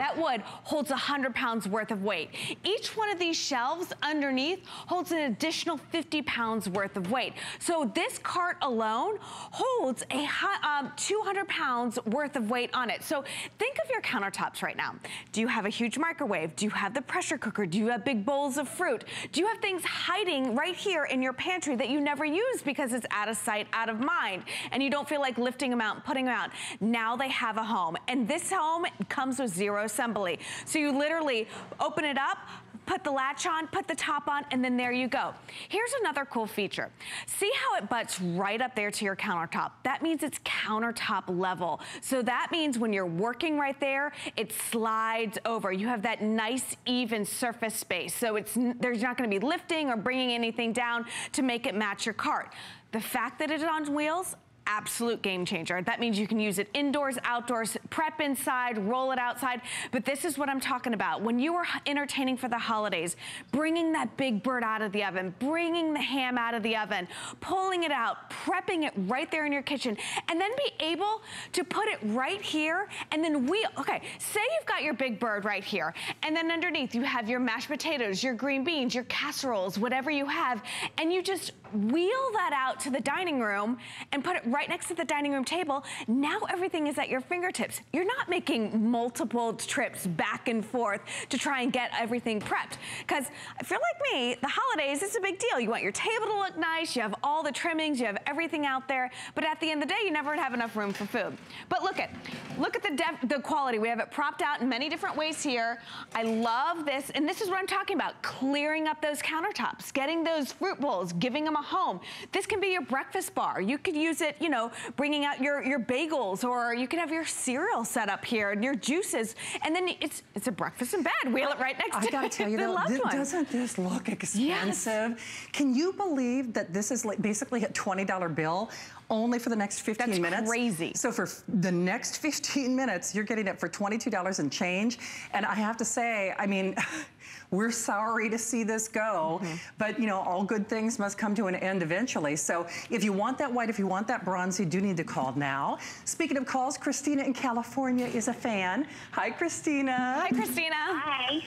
Speaker 7: that wood holds 100 pounds worth of weight. Each one of these shelves underneath holds an additional 50 pounds worth of weight. So this cart alone holds a um, 200 pounds worth of weight on it. So think of your countertops right now. Do you have a huge microwave? Do you have the pressure cooker? Do you have big bowls of fruit? Do you have things hiding right here in your pantry that you never use because it's out of sight, out of mind, and you don't feel like lifting them out and putting them out? Now they have a home. And this home comes with zero assembly. So you literally open it up, put the latch on, put the top on, and then there you go. Here's another cool feature. See how it butts right up there to your countertop? That means it's countertop level. So that means when you're working right there, it slides over. You have that nice even surface space. So it's there's not gonna be lifting or bringing anything down to make it match your cart. The fact that it's on wheels, absolute game changer. That means you can use it indoors, outdoors, prep inside, roll it outside. But this is what I'm talking about. When you are entertaining for the holidays, bringing that big bird out of the oven, bringing the ham out of the oven, pulling it out, prepping it right there in your kitchen, and then be able to put it right here. And then we, okay, say you've got your big bird right here, and then underneath you have your mashed potatoes, your green beans, your casseroles, whatever you have, and you just wheel that out to the dining room and put it right next to the dining room table. Now everything is at your fingertips. You're not making multiple trips back and forth to try and get everything prepped. Because if you're like me, the holidays, it's a big deal. You want your table to look nice, you have all the trimmings, you have everything out there, but at the end of the day, you never have enough room for food. But look at, look at the, the quality. We have it propped out in many different ways here. I love this, and this is what I'm talking about, clearing up those countertops, getting those fruit bowls, giving them a home. This can be your breakfast bar. You could use it, you know, bringing out your, your bagels, or you could have your cereal set up here and your juices, and then it's it's a breakfast in bed. Wheel it right next to you.
Speaker 1: I
Speaker 7: to
Speaker 1: gotta tell you
Speaker 7: the
Speaker 1: though,
Speaker 7: loved
Speaker 1: th-
Speaker 7: one.
Speaker 1: doesn't this look expensive? Can you believe that this is like basically a $20 bill only for the next 15
Speaker 7: That's
Speaker 1: minutes?
Speaker 7: crazy.
Speaker 1: So for the next 15 minutes, you're getting it for $22 and change. And I have to say, I mean, we're sorry to see this go,
Speaker 7: Mm-hmm.
Speaker 1: but you know, all good things must come to an end eventually. So if you want that white, if you want that bronze, you do need to call now. Speaking of calls, Christina in California is a fan. Hi, Christina.
Speaker 7: Hi, Christina.
Speaker 8: Hi.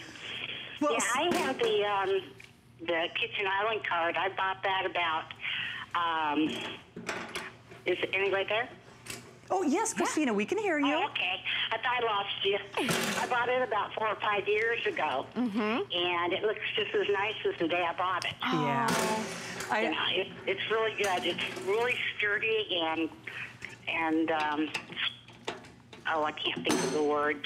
Speaker 1: Well,
Speaker 8: yeah, I have the um, the Kitchen Island card. I bought that about. Um, is anybody there?
Speaker 1: Oh, yes, Christina, we can hear you.
Speaker 8: Oh, okay. I thought I lost you. I bought it about four or five years ago, mm-hmm. and it looks just as nice as the day I bought it.
Speaker 1: Yeah.
Speaker 8: You
Speaker 1: I,
Speaker 8: know, it, it's really good. It's really sturdy and and um, oh, I can't think of the word.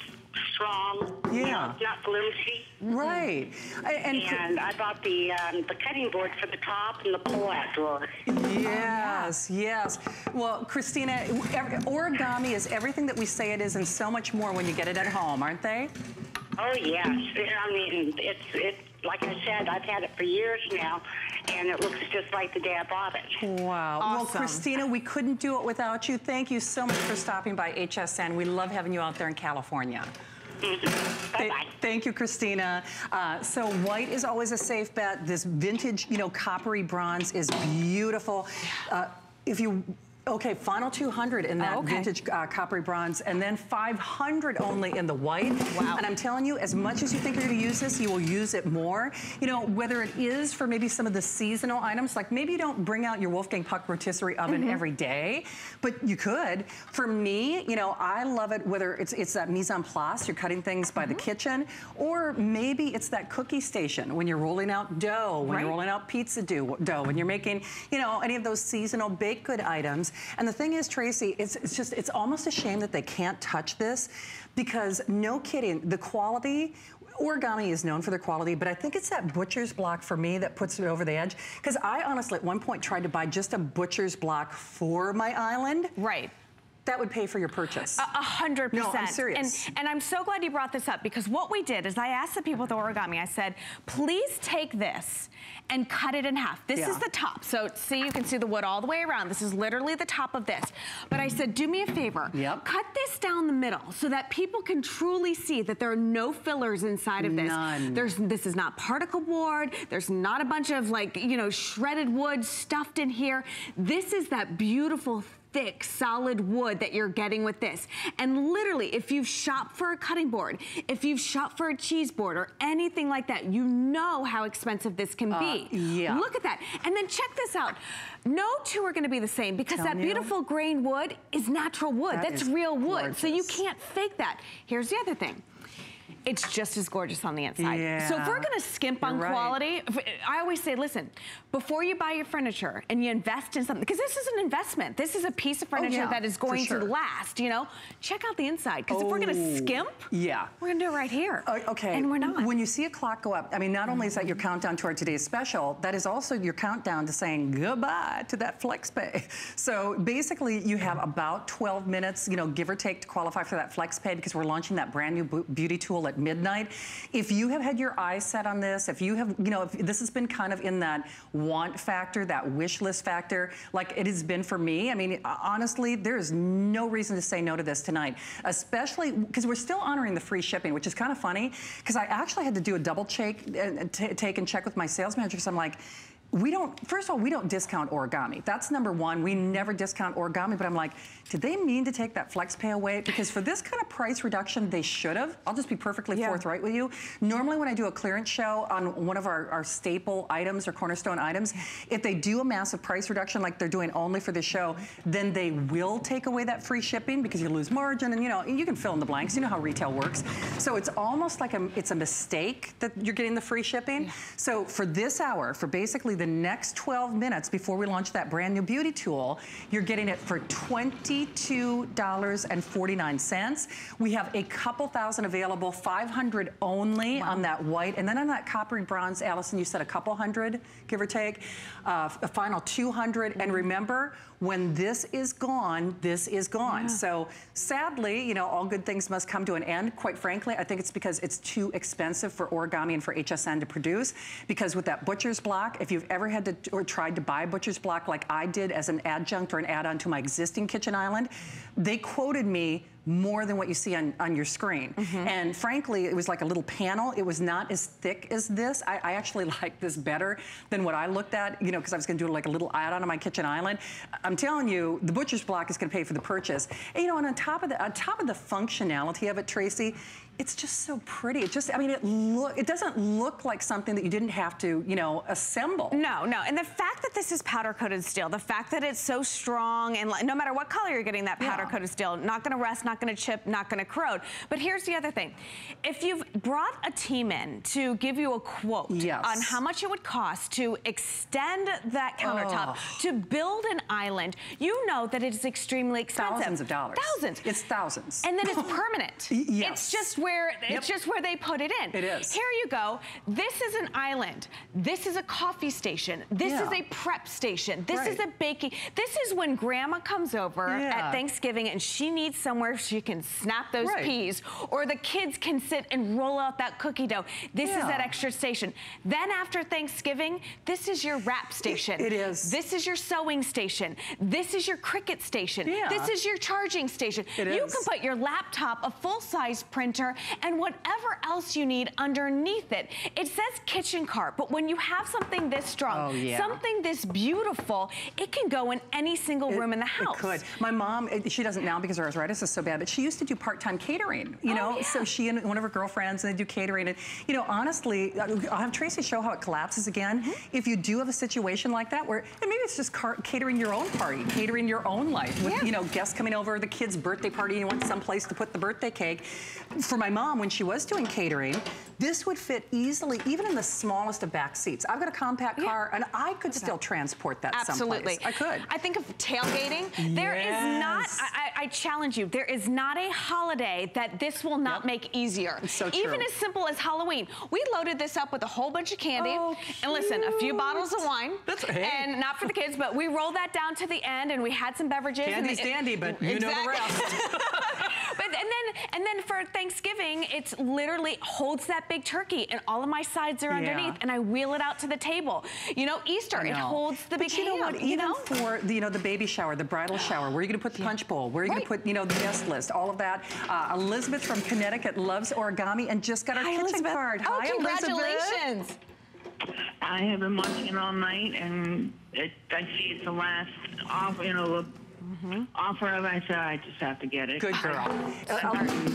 Speaker 8: Strong.
Speaker 1: Yeah.
Speaker 8: it's not flimsy.
Speaker 1: right. And,
Speaker 8: And I bought the um, the cutting board for the top and the pull-out drawer.
Speaker 1: yes, yes. Well, Christina, origami is everything that we say it is and so much more when you get it at home, aren't they?
Speaker 8: Oh yes, I mean it's it's like I said, I've had it for years now, and it looks just like the day I bought it.
Speaker 1: Wow. Well, Christina, we couldn't do it without you. Thank you so much for stopping by HSN. We love having you out there in California.
Speaker 8: Bye
Speaker 1: Th-
Speaker 8: bye.
Speaker 1: Thank you, Christina. Uh, so white is always a safe bet. This vintage, you know, coppery bronze is beautiful. Uh, if you Okay, final 200 in that
Speaker 7: Oh, okay.
Speaker 1: vintage uh, coppery bronze, and then 500 only in the white.
Speaker 7: Wow.
Speaker 1: And I'm telling you, as much as you think you're going to use this, you will use it more. You know, whether it is for maybe some of the seasonal items, like maybe you don't bring out your Wolfgang Puck rotisserie oven
Speaker 7: Mm-hmm.
Speaker 1: every day, but you could. For me, you know, I love it whether it's it's that mise en place, you're cutting things by the
Speaker 7: Mm-hmm.
Speaker 1: kitchen, or maybe it's that cookie station when you're rolling out dough, when
Speaker 7: Right.
Speaker 1: you're rolling out pizza dough, dough, when you're making, you know, any of those seasonal baked good items. And the thing is, Tracy, it's, it's just, it's almost a shame that they can't touch this because no kidding, the quality, Origami is known for their quality, but I think it's that butcher's block for me that puts it over the edge. Because I honestly, at one point, tried to buy just a butcher's block for my island.
Speaker 7: Right.
Speaker 1: That would pay for your purchase.
Speaker 7: A hundred
Speaker 1: No,
Speaker 7: percent.
Speaker 1: I'm serious.
Speaker 7: And, and I'm so glad you brought this up because what we did is I asked the people with the origami, I said, please take this and cut it in half. This
Speaker 1: Yeah.
Speaker 7: is the top. So see, you can see the wood all the way around. This is literally the top of this. But I said, do me a favor.
Speaker 1: Yep.
Speaker 7: Cut this down the middle so that people can truly see that there are no fillers inside of this.
Speaker 1: None.
Speaker 7: There's, this is not particle board. There's not a bunch of like, you know, shredded wood stuffed in here. This is that beautiful thick, solid wood that you're getting with this. And literally, if you've shopped for a cutting board, if you've shopped for a cheese board or anything like that, you know how expensive this can be.
Speaker 1: yeah.
Speaker 7: Look at that. And then check this out. No two are gonna be the same because that
Speaker 1: Telling you.
Speaker 7: beautiful grain wood is natural wood.
Speaker 1: That
Speaker 7: That's real wood. So you can't fake that. Here's the other thing. It's just as gorgeous on the inside. Yeah. So if we're gonna skimp on
Speaker 1: right.
Speaker 7: quality, I always say, listen, before you buy your furniture and you invest in something, because this is an investment. This is a piece of furniture
Speaker 1: Oh, yeah,
Speaker 7: that is going
Speaker 1: sure.
Speaker 7: to last, you know? Check out the inside, because if we're gonna
Speaker 1: Oh,
Speaker 7: skimp,
Speaker 1: yeah.
Speaker 7: we're gonna do it right here.
Speaker 1: Uh, okay.
Speaker 7: And we're not.
Speaker 1: When you see a clock go up, I mean, not only is that your countdown to our today's special, that is also your countdown to saying goodbye to that flex pay. So basically, you have about 12 minutes, you know, give or take, to qualify for that flex pay because we're launching that brand new beauty tool at midnight. If you have had your eyes set on this, if you have, you know, if this has been kind of in that want factor, that wish list factor, like it has been for me. I mean, honestly, there is no reason to say no to this tonight, especially because we're still honoring the free shipping, which is kind of funny because I actually had to do a double check, uh, take and check with my sales manager because I'm like, we don't, first of all, we don't discount origami. That's number one. We never discount origami, but I'm like, did they mean to take that flex pay away? Because for this kind of price reduction, they should have. I'll just be perfectly
Speaker 7: Yeah.
Speaker 1: forthright with you. Normally, when I do a clearance show on one of our, our staple items or cornerstone items, if they do a massive price reduction like they're doing only for the show, then they will take away that free shipping because you lose margin and you know, you can fill in the blanks. You know how retail works. So it's almost like a, it's a mistake that you're getting the free shipping. So for this hour, for basically the next 12 minutes before we launch that brand new beauty tool, you're getting it for $22.49. We have a couple thousand available, 500 only on that white. And then on that coppery bronze, Allison, you said a couple hundred, give or take. Uh, a final 200. And remember, when this is gone, this is gone. So sadly, you know, all good things must come to an end. Quite frankly, I think it's because it's too expensive for origami and for HSN to produce. Because with that butcher's block, if you've ever had to or tried to buy butcher's block like I did as an adjunct or an add-on to my existing kitchen island, they quoted me more than what you see on, on your screen. Mm-hmm. And frankly, it was like a little panel. It was not as thick as this. I, I actually like this better than what I looked at, you know, because I was gonna do like a little add-on on my kitchen island. I'm telling you, the butcher's block is gonna pay for the purchase. And, you know, and on top of the, on top of the functionality of it, Tracy, it's just so pretty. It just, I mean, it look, it doesn't look like something that you didn't have to, you know, assemble.
Speaker 7: No, no. And the fact that this is powder coated steel, the fact that it's so strong and no matter what color you're getting that powder
Speaker 1: Yeah.
Speaker 7: coated steel, not gonna rust, not gonna chip, not gonna corrode. But here's the other thing. If you've brought a team in to give you a quote
Speaker 1: Yes.
Speaker 7: on how much it would cost to extend that countertop,
Speaker 1: Oh.
Speaker 7: to build an island, you know that it is extremely expensive.
Speaker 1: Thousands of dollars.
Speaker 7: Thousands.
Speaker 1: It's thousands.
Speaker 7: And then it's permanent.
Speaker 1: Yes.
Speaker 7: It's just where
Speaker 1: Yep.
Speaker 7: it's just where they put it in.
Speaker 1: It is.
Speaker 7: Here you go. This is an island. This is a coffee station. This is a prep station. This is a baking. This is when grandma comes over
Speaker 1: Yeah.
Speaker 7: at Thanksgiving and she needs somewhere you can snap those
Speaker 1: Right.
Speaker 7: peas, or the kids can sit and roll out that cookie dough. This is that extra station. Then after Thanksgiving, this is your wrap station.
Speaker 1: it is.
Speaker 7: This is your sewing station. This is your Cricut station.
Speaker 1: Yeah.
Speaker 7: This is your charging station.
Speaker 1: It
Speaker 7: you
Speaker 1: is.
Speaker 7: can put your laptop, a full-size printer, and whatever else you need underneath it. It says kitchen cart, but when you have something this strong,
Speaker 1: Oh, yeah.
Speaker 7: something this beautiful, it can go in any single room in the house.
Speaker 1: It could. My mom, she doesn't now because her arthritis is so bad, but she used to do part-time catering, you
Speaker 7: Oh,
Speaker 1: know?
Speaker 7: yeah.
Speaker 1: So she and one of her girlfriends, and they do catering. And, you know, honestly, I'll have Tracy show how it collapses again.
Speaker 7: Mm-hmm.
Speaker 1: If you do have a situation like that where, and maybe it's just catering your own party, catering your own life with,
Speaker 7: Yeah.
Speaker 1: you know, guests coming over, the kid's birthday party, you want some place to put the birthday cake. For my mom, when she was doing catering, this would fit easily, even in the smallest of back seats. I've got a compact car, and I could still transport that
Speaker 7: Absolutely.
Speaker 1: someplace. I could.
Speaker 7: I think of tailgating. There is. I, challenge you, there is not a holiday that this will not
Speaker 1: Yep.
Speaker 7: make easier.
Speaker 1: It's so
Speaker 7: Even as simple as Halloween. We loaded this up with a whole bunch of candy.
Speaker 1: Oh,
Speaker 7: and listen, a few bottles of wine.
Speaker 1: That's- hey.
Speaker 7: And not for the kids, but we rolled that down to the end and we had some beverages. and
Speaker 1: Candy's
Speaker 7: it-
Speaker 1: dandy, but you know the
Speaker 7: Exactly.
Speaker 1: rest.
Speaker 7: but and then and then for Thanksgiving, it's literally holds that big turkey and all of my sides are
Speaker 1: Yeah.
Speaker 7: underneath and I wheel it out to the table. You know, Easter,
Speaker 1: I
Speaker 7: it holds the big
Speaker 1: you know
Speaker 7: ham,
Speaker 1: what?
Speaker 7: you
Speaker 1: Even
Speaker 7: know?
Speaker 1: for the, you know the baby shower, the bridal shower, where are you going to put the punch bowl? Where are you
Speaker 7: Right.
Speaker 1: going to put you know the guest list? All of that. Uh, Elizabeth from Connecticut loves origami and just got our
Speaker 7: Hi,
Speaker 1: kitchen
Speaker 7: Elizabeth.
Speaker 1: card.
Speaker 7: Oh,
Speaker 1: Hi, Elizabeth.
Speaker 7: congratulations.
Speaker 9: I have been watching it all night, and it, I see it's the last offer, you know, offer of. I said I just have to get it.
Speaker 1: Good girl.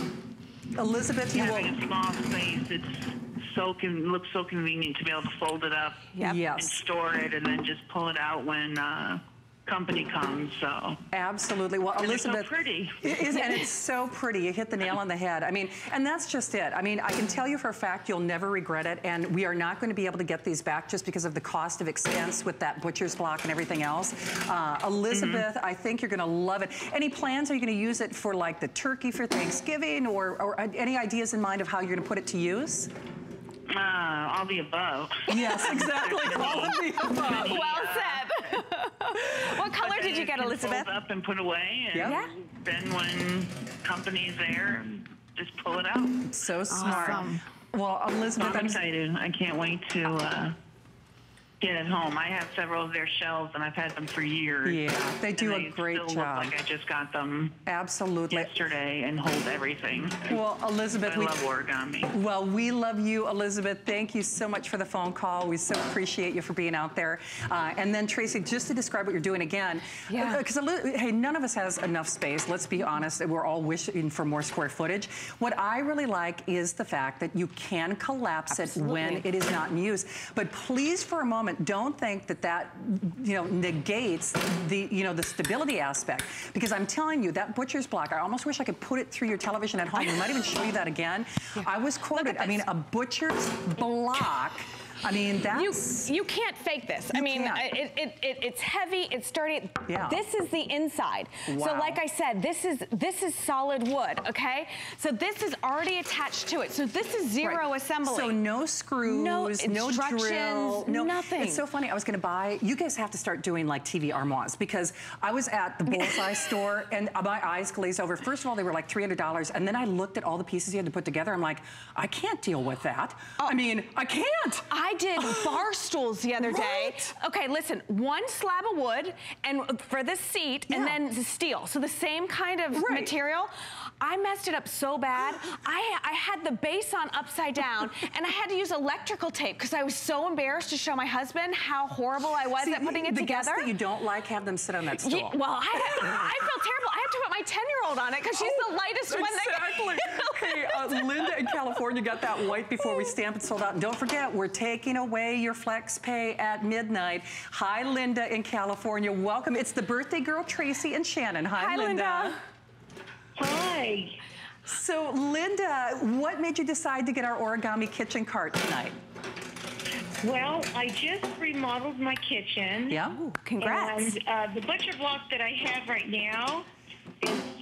Speaker 1: Uh, Elizabeth, you
Speaker 9: Having
Speaker 1: will.
Speaker 9: a small space, it's so con- looks so convenient to be able to fold it up
Speaker 7: Yep.
Speaker 9: and
Speaker 1: Yes.
Speaker 9: store it, and then just pull it out when uh, company comes. So
Speaker 1: Absolutely. Well,
Speaker 9: And it's so
Speaker 1: Elizabeth.
Speaker 9: pretty.
Speaker 1: It is, and it's so pretty. You hit the nail on the head. I mean, and that's just it. I mean, I can tell you for a fact you'll never regret it. And we are not going to be able to get these back just because of the cost of expense with that butcher's block and everything else. Uh, Elizabeth, I think you're going to love it. Any plans? Are you going to use it for like the turkey for Thanksgiving or, or any ideas in mind of how you're going to put it to use?
Speaker 9: Uh, all the above.
Speaker 1: Yes, exactly. All of the above.
Speaker 7: Well said. what color did you get, Elizabeth?
Speaker 9: Up and put away, and
Speaker 1: Yep.
Speaker 7: Yeah.
Speaker 9: then when company's there, just pull it out.
Speaker 1: So smart.
Speaker 7: Awesome.
Speaker 1: Well, Elizabeth,
Speaker 9: I'm
Speaker 1: I'm
Speaker 9: excited. I can't wait to uh, get it home. I have several of their shelves, and I've had them for years.
Speaker 1: Yeah, they do
Speaker 9: and
Speaker 1: a great
Speaker 9: still
Speaker 1: job.
Speaker 9: Look like I just got them
Speaker 1: absolutely.
Speaker 9: yesterday and hold everything.
Speaker 1: Well, Elizabeth,
Speaker 9: I
Speaker 1: we
Speaker 9: love origami.
Speaker 1: Well, we love you, Elizabeth. Thank you so much for the phone call. We so appreciate you for being out there. Uh, and then, Tracy, just to describe what you're doing again,
Speaker 7: Yeah.
Speaker 1: because hey, none of us has enough space. Let's be honest. We're all wishing for more square footage. What I really like is the fact that you can collapse it when it is not in use. But please, for a moment, don't think that that you know negates the you know the stability aspect. Because I'm telling you, that butcher's block. I almost wish I could put it through your television at home. We might even show you that again. I was quoted. I mean, a butcher's block. I mean,
Speaker 7: You,
Speaker 1: that's
Speaker 7: you can't fake this. I mean, it, it, it, it's heavy, it's sturdy.
Speaker 1: Yeah.
Speaker 7: This is the inside.
Speaker 1: Wow.
Speaker 7: So like I said, this is this is solid wood, okay? So this is already attached to it. So this is zero
Speaker 1: Right.
Speaker 7: assembly.
Speaker 1: So no screws,
Speaker 7: No
Speaker 1: no, drill, no
Speaker 7: nothing.
Speaker 1: It's so funny. I was going to buy. You guys have to start doing like TV armoires because I was at the Bullseye store and my eyes glazed over. First of all, they were like three hundred dollars, and then I looked at all the pieces you had to put together. I'm like, I can't deal with that.
Speaker 7: Oh.
Speaker 1: I mean, I can't.
Speaker 7: I did bar stools the other day.
Speaker 1: Right.
Speaker 7: Okay, listen, one slab of wood and for the seat and then the steel. So the same kind of
Speaker 1: Right.
Speaker 7: material. I messed it up so bad. I, I had the base on upside down and I had to use electrical tape because I was so embarrassed to show my husband how horrible I was
Speaker 1: See,
Speaker 7: at putting it
Speaker 1: the
Speaker 7: together.
Speaker 1: guests that you don't like have them sit on that stool.
Speaker 7: well, I, I felt terrible. I had to put my 10 year old on it because she's the lightest one
Speaker 1: Exactly.
Speaker 7: that
Speaker 1: hey, uh, Linda in California got that white before we stamp it sold out. And don't forget, we're taking away your flex pay at midnight. Hi, Linda in California. Welcome. It's the birthday girl, Tracy and Shannon. Hi,
Speaker 7: Hi, Linda.
Speaker 9: Hi.
Speaker 1: So, Linda, what made you decide to get our origami kitchen cart tonight?
Speaker 10: Well, I just remodeled my kitchen.
Speaker 1: Yeah.
Speaker 7: Congrats.
Speaker 10: And uh, the butcher block that I have right now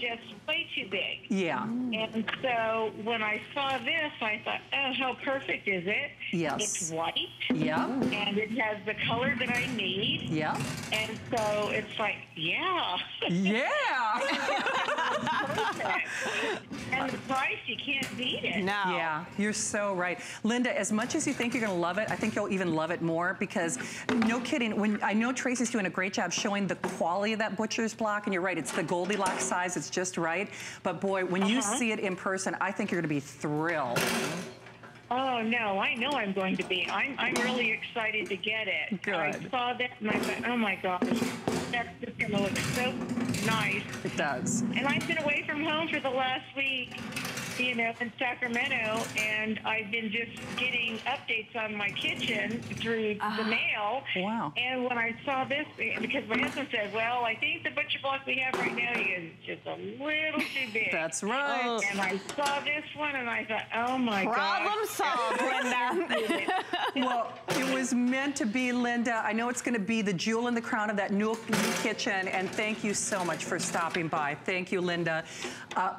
Speaker 10: just way too big.
Speaker 1: Yeah.
Speaker 10: And so when I saw this, I thought, oh, how perfect is it?
Speaker 1: Yes.
Speaker 10: It's white.
Speaker 1: Yeah.
Speaker 10: And it has the color that I need.
Speaker 1: Yeah.
Speaker 10: And so it's like, yeah.
Speaker 1: Yeah.
Speaker 10: perfect. and the price, you can't beat it.
Speaker 7: No.
Speaker 1: Yeah, you're so right. Linda, as much as you think you're gonna love it, I think you'll even love it more because no kidding, when I know Tracy's doing a great job showing the quality of that butcher's block, and you're right, it's the Goldilocks size, it's just right. But boy, when you
Speaker 10: Uh-huh.
Speaker 1: see it in person, I think you're gonna be thrilled.
Speaker 10: Oh no, I know I'm going to be. I'm I'm really excited to get it.
Speaker 1: Good.
Speaker 10: I saw that and I thought, oh my gosh, that's just gonna look so nice.
Speaker 1: It does.
Speaker 10: And I've been away from home for the last week, you know, in Sacramento, and I've been just getting updates on my kitchen through the mail.
Speaker 1: Wow.
Speaker 10: And when I saw this, because my husband said, well, I think the butcher block we have right now is just a little too big.
Speaker 1: That's right.
Speaker 10: And I saw this one and I thought, oh my
Speaker 7: God.
Speaker 10: Problem
Speaker 7: solved, Linda.
Speaker 1: Well, it was meant to be, Linda. I know it's going to be the jewel in the crown of that new, new kitchen, and thank you so much for stopping by. Thank you, Linda. Uh,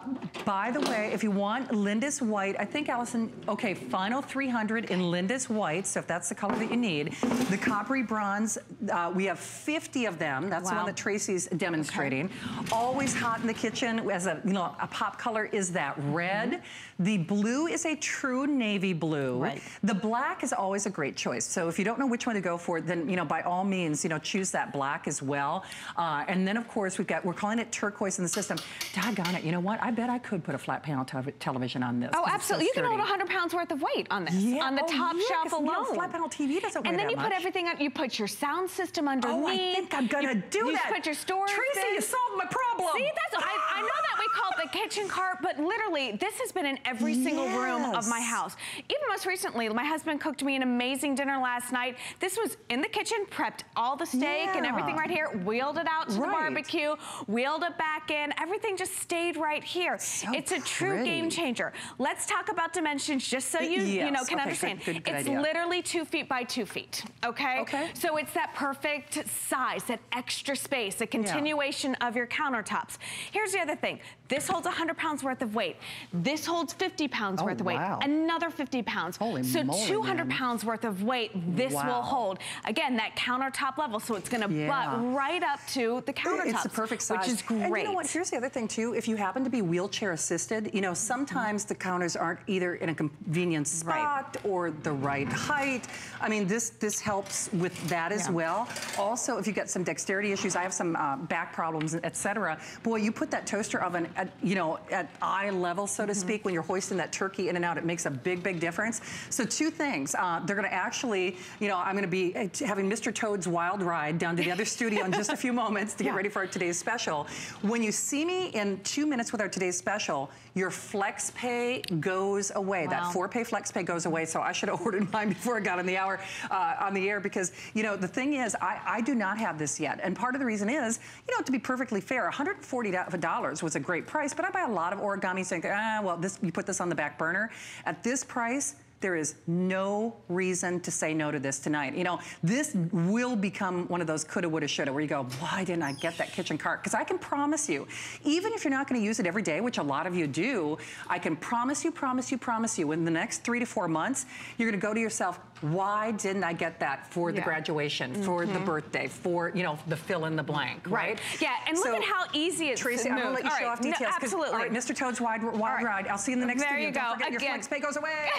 Speaker 1: by the way, if you want Linda's white, I think, Allison, okay, final 300 in Linda's white, so if that's the color that you need. The coppery bronze, uh, we have 50 of them. That's the one that Tracy's demonstrating. Always hot in the kitchen as a, you know, a pop color is that red. The blue is a true navy blue.
Speaker 7: Right.
Speaker 1: The black is always a great choice. So if you don't know which one to go for, then you know by all means, you know choose that black as well. Uh, and then of course we've got we're calling it turquoise in the system. Doggone it! You know what? I bet I could put a flat panel tev- television on this.
Speaker 7: Oh,
Speaker 1: 'cause it's so
Speaker 7: absolutely. you can hold
Speaker 1: sturdy.
Speaker 7: 100 pounds worth of weight on this,
Speaker 1: Yeah.
Speaker 7: on the
Speaker 1: Oh,
Speaker 7: top
Speaker 1: yeah,
Speaker 7: shelf
Speaker 1: you
Speaker 7: alone.
Speaker 1: flat panel TV doesn't
Speaker 7: And then you put everything on, you put your sound system underneath.
Speaker 1: Oh, I think I'm gonna
Speaker 7: you,
Speaker 1: do
Speaker 7: you
Speaker 1: that.
Speaker 7: put your storage
Speaker 1: Tracy, you solved my problem.
Speaker 7: See, that's, I, I know that we call it the kitchen cart, but literally, this has been in every single room of my house. Even most recently, my husband cooked me an amazing dinner last night. This was in the kitchen, prepped all the steak and everything right here, wheeled it out to the barbecue, wheeled it back in. Everything just stayed right here.
Speaker 1: So
Speaker 7: it's a true
Speaker 1: pretty.
Speaker 7: Game changer. Let's talk about dimensions just so you, you know,
Speaker 1: Yes.
Speaker 7: can
Speaker 1: Okay,
Speaker 7: understand.
Speaker 1: good- good- good
Speaker 7: it's
Speaker 1: idea.
Speaker 7: literally two feet by two feet, okay?
Speaker 1: Okay.
Speaker 7: So it's that perfect size, that extra space, a continuation of your countertops. Here's the other thing. This holds 100 pounds worth of weight. This holds 50 pounds
Speaker 1: Oh,
Speaker 7: worth of weight.
Speaker 1: wow.
Speaker 7: Another 50 pounds.
Speaker 1: Holy
Speaker 7: so
Speaker 1: moly,
Speaker 7: 200
Speaker 1: man.
Speaker 7: pounds worth of weight this
Speaker 1: Wow.
Speaker 7: will hold. Again, that countertop level, so it's gonna
Speaker 1: Yeah.
Speaker 7: butt right up to the countertops.
Speaker 1: It's the perfect size.
Speaker 7: Which is great.
Speaker 1: And you know what? Here's the other thing too. If you happen to be wheelchair assisted, you know sometimes the counters aren't either in a convenient spot or the right height. I mean, this this helps with that as
Speaker 7: Yeah.
Speaker 1: well. Also, if you've got some dexterity issues, I have some uh, back problems, etc. Boy, you put that toaster oven at you know at eye level, so to speak, when you're hoisting that turkey in and out, it makes a big, big difference. So two things. Uh, they're going to actually, you know, I'm going to be uh, having Mr. Toad's Wild Ride down to the other studio in just a few moments to get
Speaker 7: Yeah.
Speaker 1: ready for our today's special. When you see me in two minutes with our today's special, your flex pay goes away.
Speaker 7: Wow.
Speaker 1: That four pay flex pay goes away. So I should have ordered mine before I got on the hour uh, on the air because you know the thing is I, I do not have this yet, and part of the reason is you know to be perfectly fair, 140 dollars was a great price, but I buy a lot of origami saying ah well this you put this on the back burner at this price. There is no reason to say no to this tonight. You know, this will become one of those coulda, woulda, shoulda, where you go, why didn't I get that kitchen cart? Because I can promise you, even if you're not going to use it every day, which a lot of you do, I can promise you, promise you, promise you, in the next three to four months, you're going to go to yourself, why didn't I get that for the
Speaker 7: Yeah.
Speaker 1: graduation, for the mm-hmm. birthday, for, you know, the fill in the blank, right?
Speaker 7: Yeah, and look at how easy it's
Speaker 1: Tracy, I'm going to let you
Speaker 7: All
Speaker 1: show
Speaker 7: right,
Speaker 1: off
Speaker 7: no, absolutely.
Speaker 1: All right, Mr. Toad's wide, wild
Speaker 7: right.
Speaker 1: Ride. I'll see you in the next
Speaker 7: There you
Speaker 1: Don't forget your
Speaker 7: Again.
Speaker 1: flex pay goes away.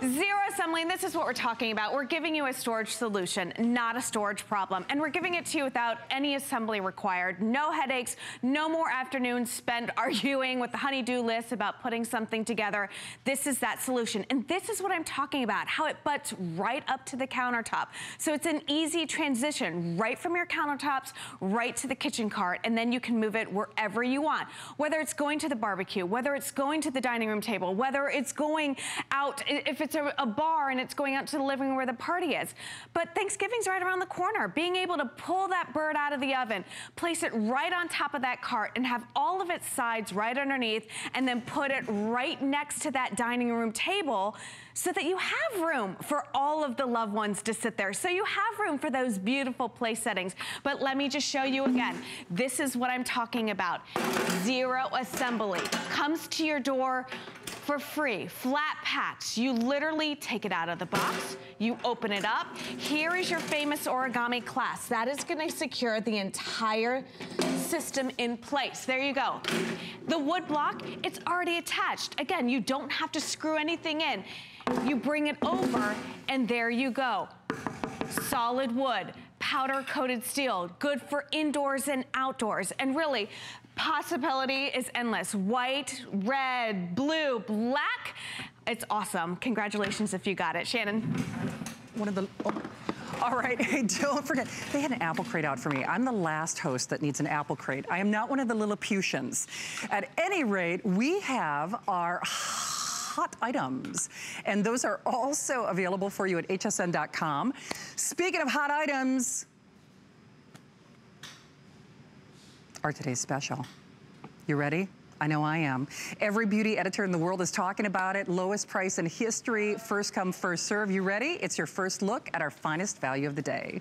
Speaker 7: Zero assembly, and this is what we're talking about. We're giving you a storage solution, not a storage problem. And we're giving it to you without any assembly required. No headaches, no more afternoons spent arguing with the honeydew list about putting something together. This is that solution. And this is what I'm talking about, how it butts right up to the countertop. So it's an easy transition right from your countertops right to the kitchen cart, and then you can move it wherever you want. Whether it's going to the barbecue, whether it's going to the dining room table, whether it's going out, if it's a, a bar and it's going out to the living room where the party is. But Thanksgiving's right around the corner. Being able to pull that bird out of the oven, place it right on top of that cart, and have all of its sides right underneath, and then put it right next to that dining room table so that you have room for all of the loved ones to sit there. So you have room for those beautiful place settings. But let me just show you again. This is what I'm talking about. Zero assembly. Comes to your door for free, flat packs. You literally take it out of the box, you open it up. Here is your famous origami class. That is gonna secure the entire system in place. There you go. The wood block, it's already attached. Again, you don't have to screw anything in. You bring it over and there you go. Solid wood, powder coated steel, good for indoors and outdoors. And really, possibility is endless. White, red, blue, black. It's awesome. Congratulations if you got it. Shannon.
Speaker 1: One of the, oh. All right, hey, don't forget, they had an apple crate out for me. I'm the last host that needs an apple crate. I am not one of the Lilliputians. At any rate, we have our hot items. And those are also available for you at hsn.com. Speaking of hot items, our today's special. You ready? I know I am. Every beauty editor in the world is talking about it. Lowest price in history, first come, first serve. You ready? It's your first look at our finest value of the day.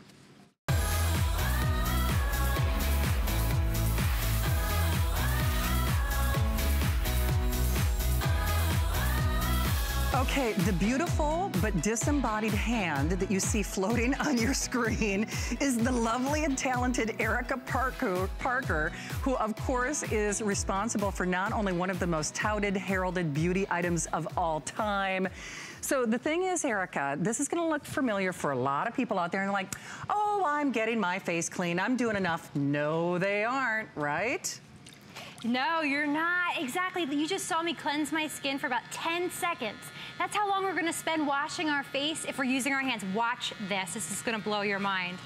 Speaker 1: Okay, the beautiful but disembodied hand that you see floating on your screen is the lovely and talented Erica Parker, Parker, who of course is responsible for not only one of the most touted, heralded beauty items of all time, so the thing is, Erica, this is gonna look familiar for a lot of people out there and like, oh, I'm getting my face clean, I'm doing enough. No, they aren't, right?
Speaker 11: No, you're not. Exactly. You just saw me cleanse my skin for about 10 seconds. That's how long we're gonna spend washing our face if we're using our hands. Watch this. This is gonna blow your mind.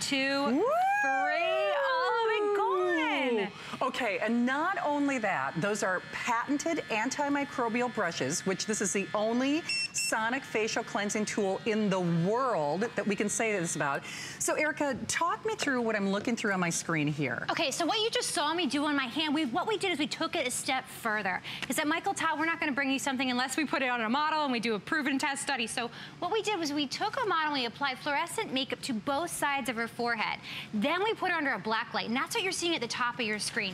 Speaker 11: Two,
Speaker 1: Woo!
Speaker 11: three, all of it gone.
Speaker 1: Okay, and not only that, those are patented antimicrobial brushes, which this is the only sonic facial cleansing tool in the world that we can say this about. So Erica, talk me through what I'm looking through on my screen here.
Speaker 11: Okay, so what you just saw me do on my hand, we, what we did is we took it a step further. Because at Michael Todd, we're not gonna bring you something unless we put it on a model and we do a proven test study. So what we did was we took a model and we applied fluorescent makeup to both sides of her forehead. Then we put her under a black light, and that's what you're seeing at the top of your screen.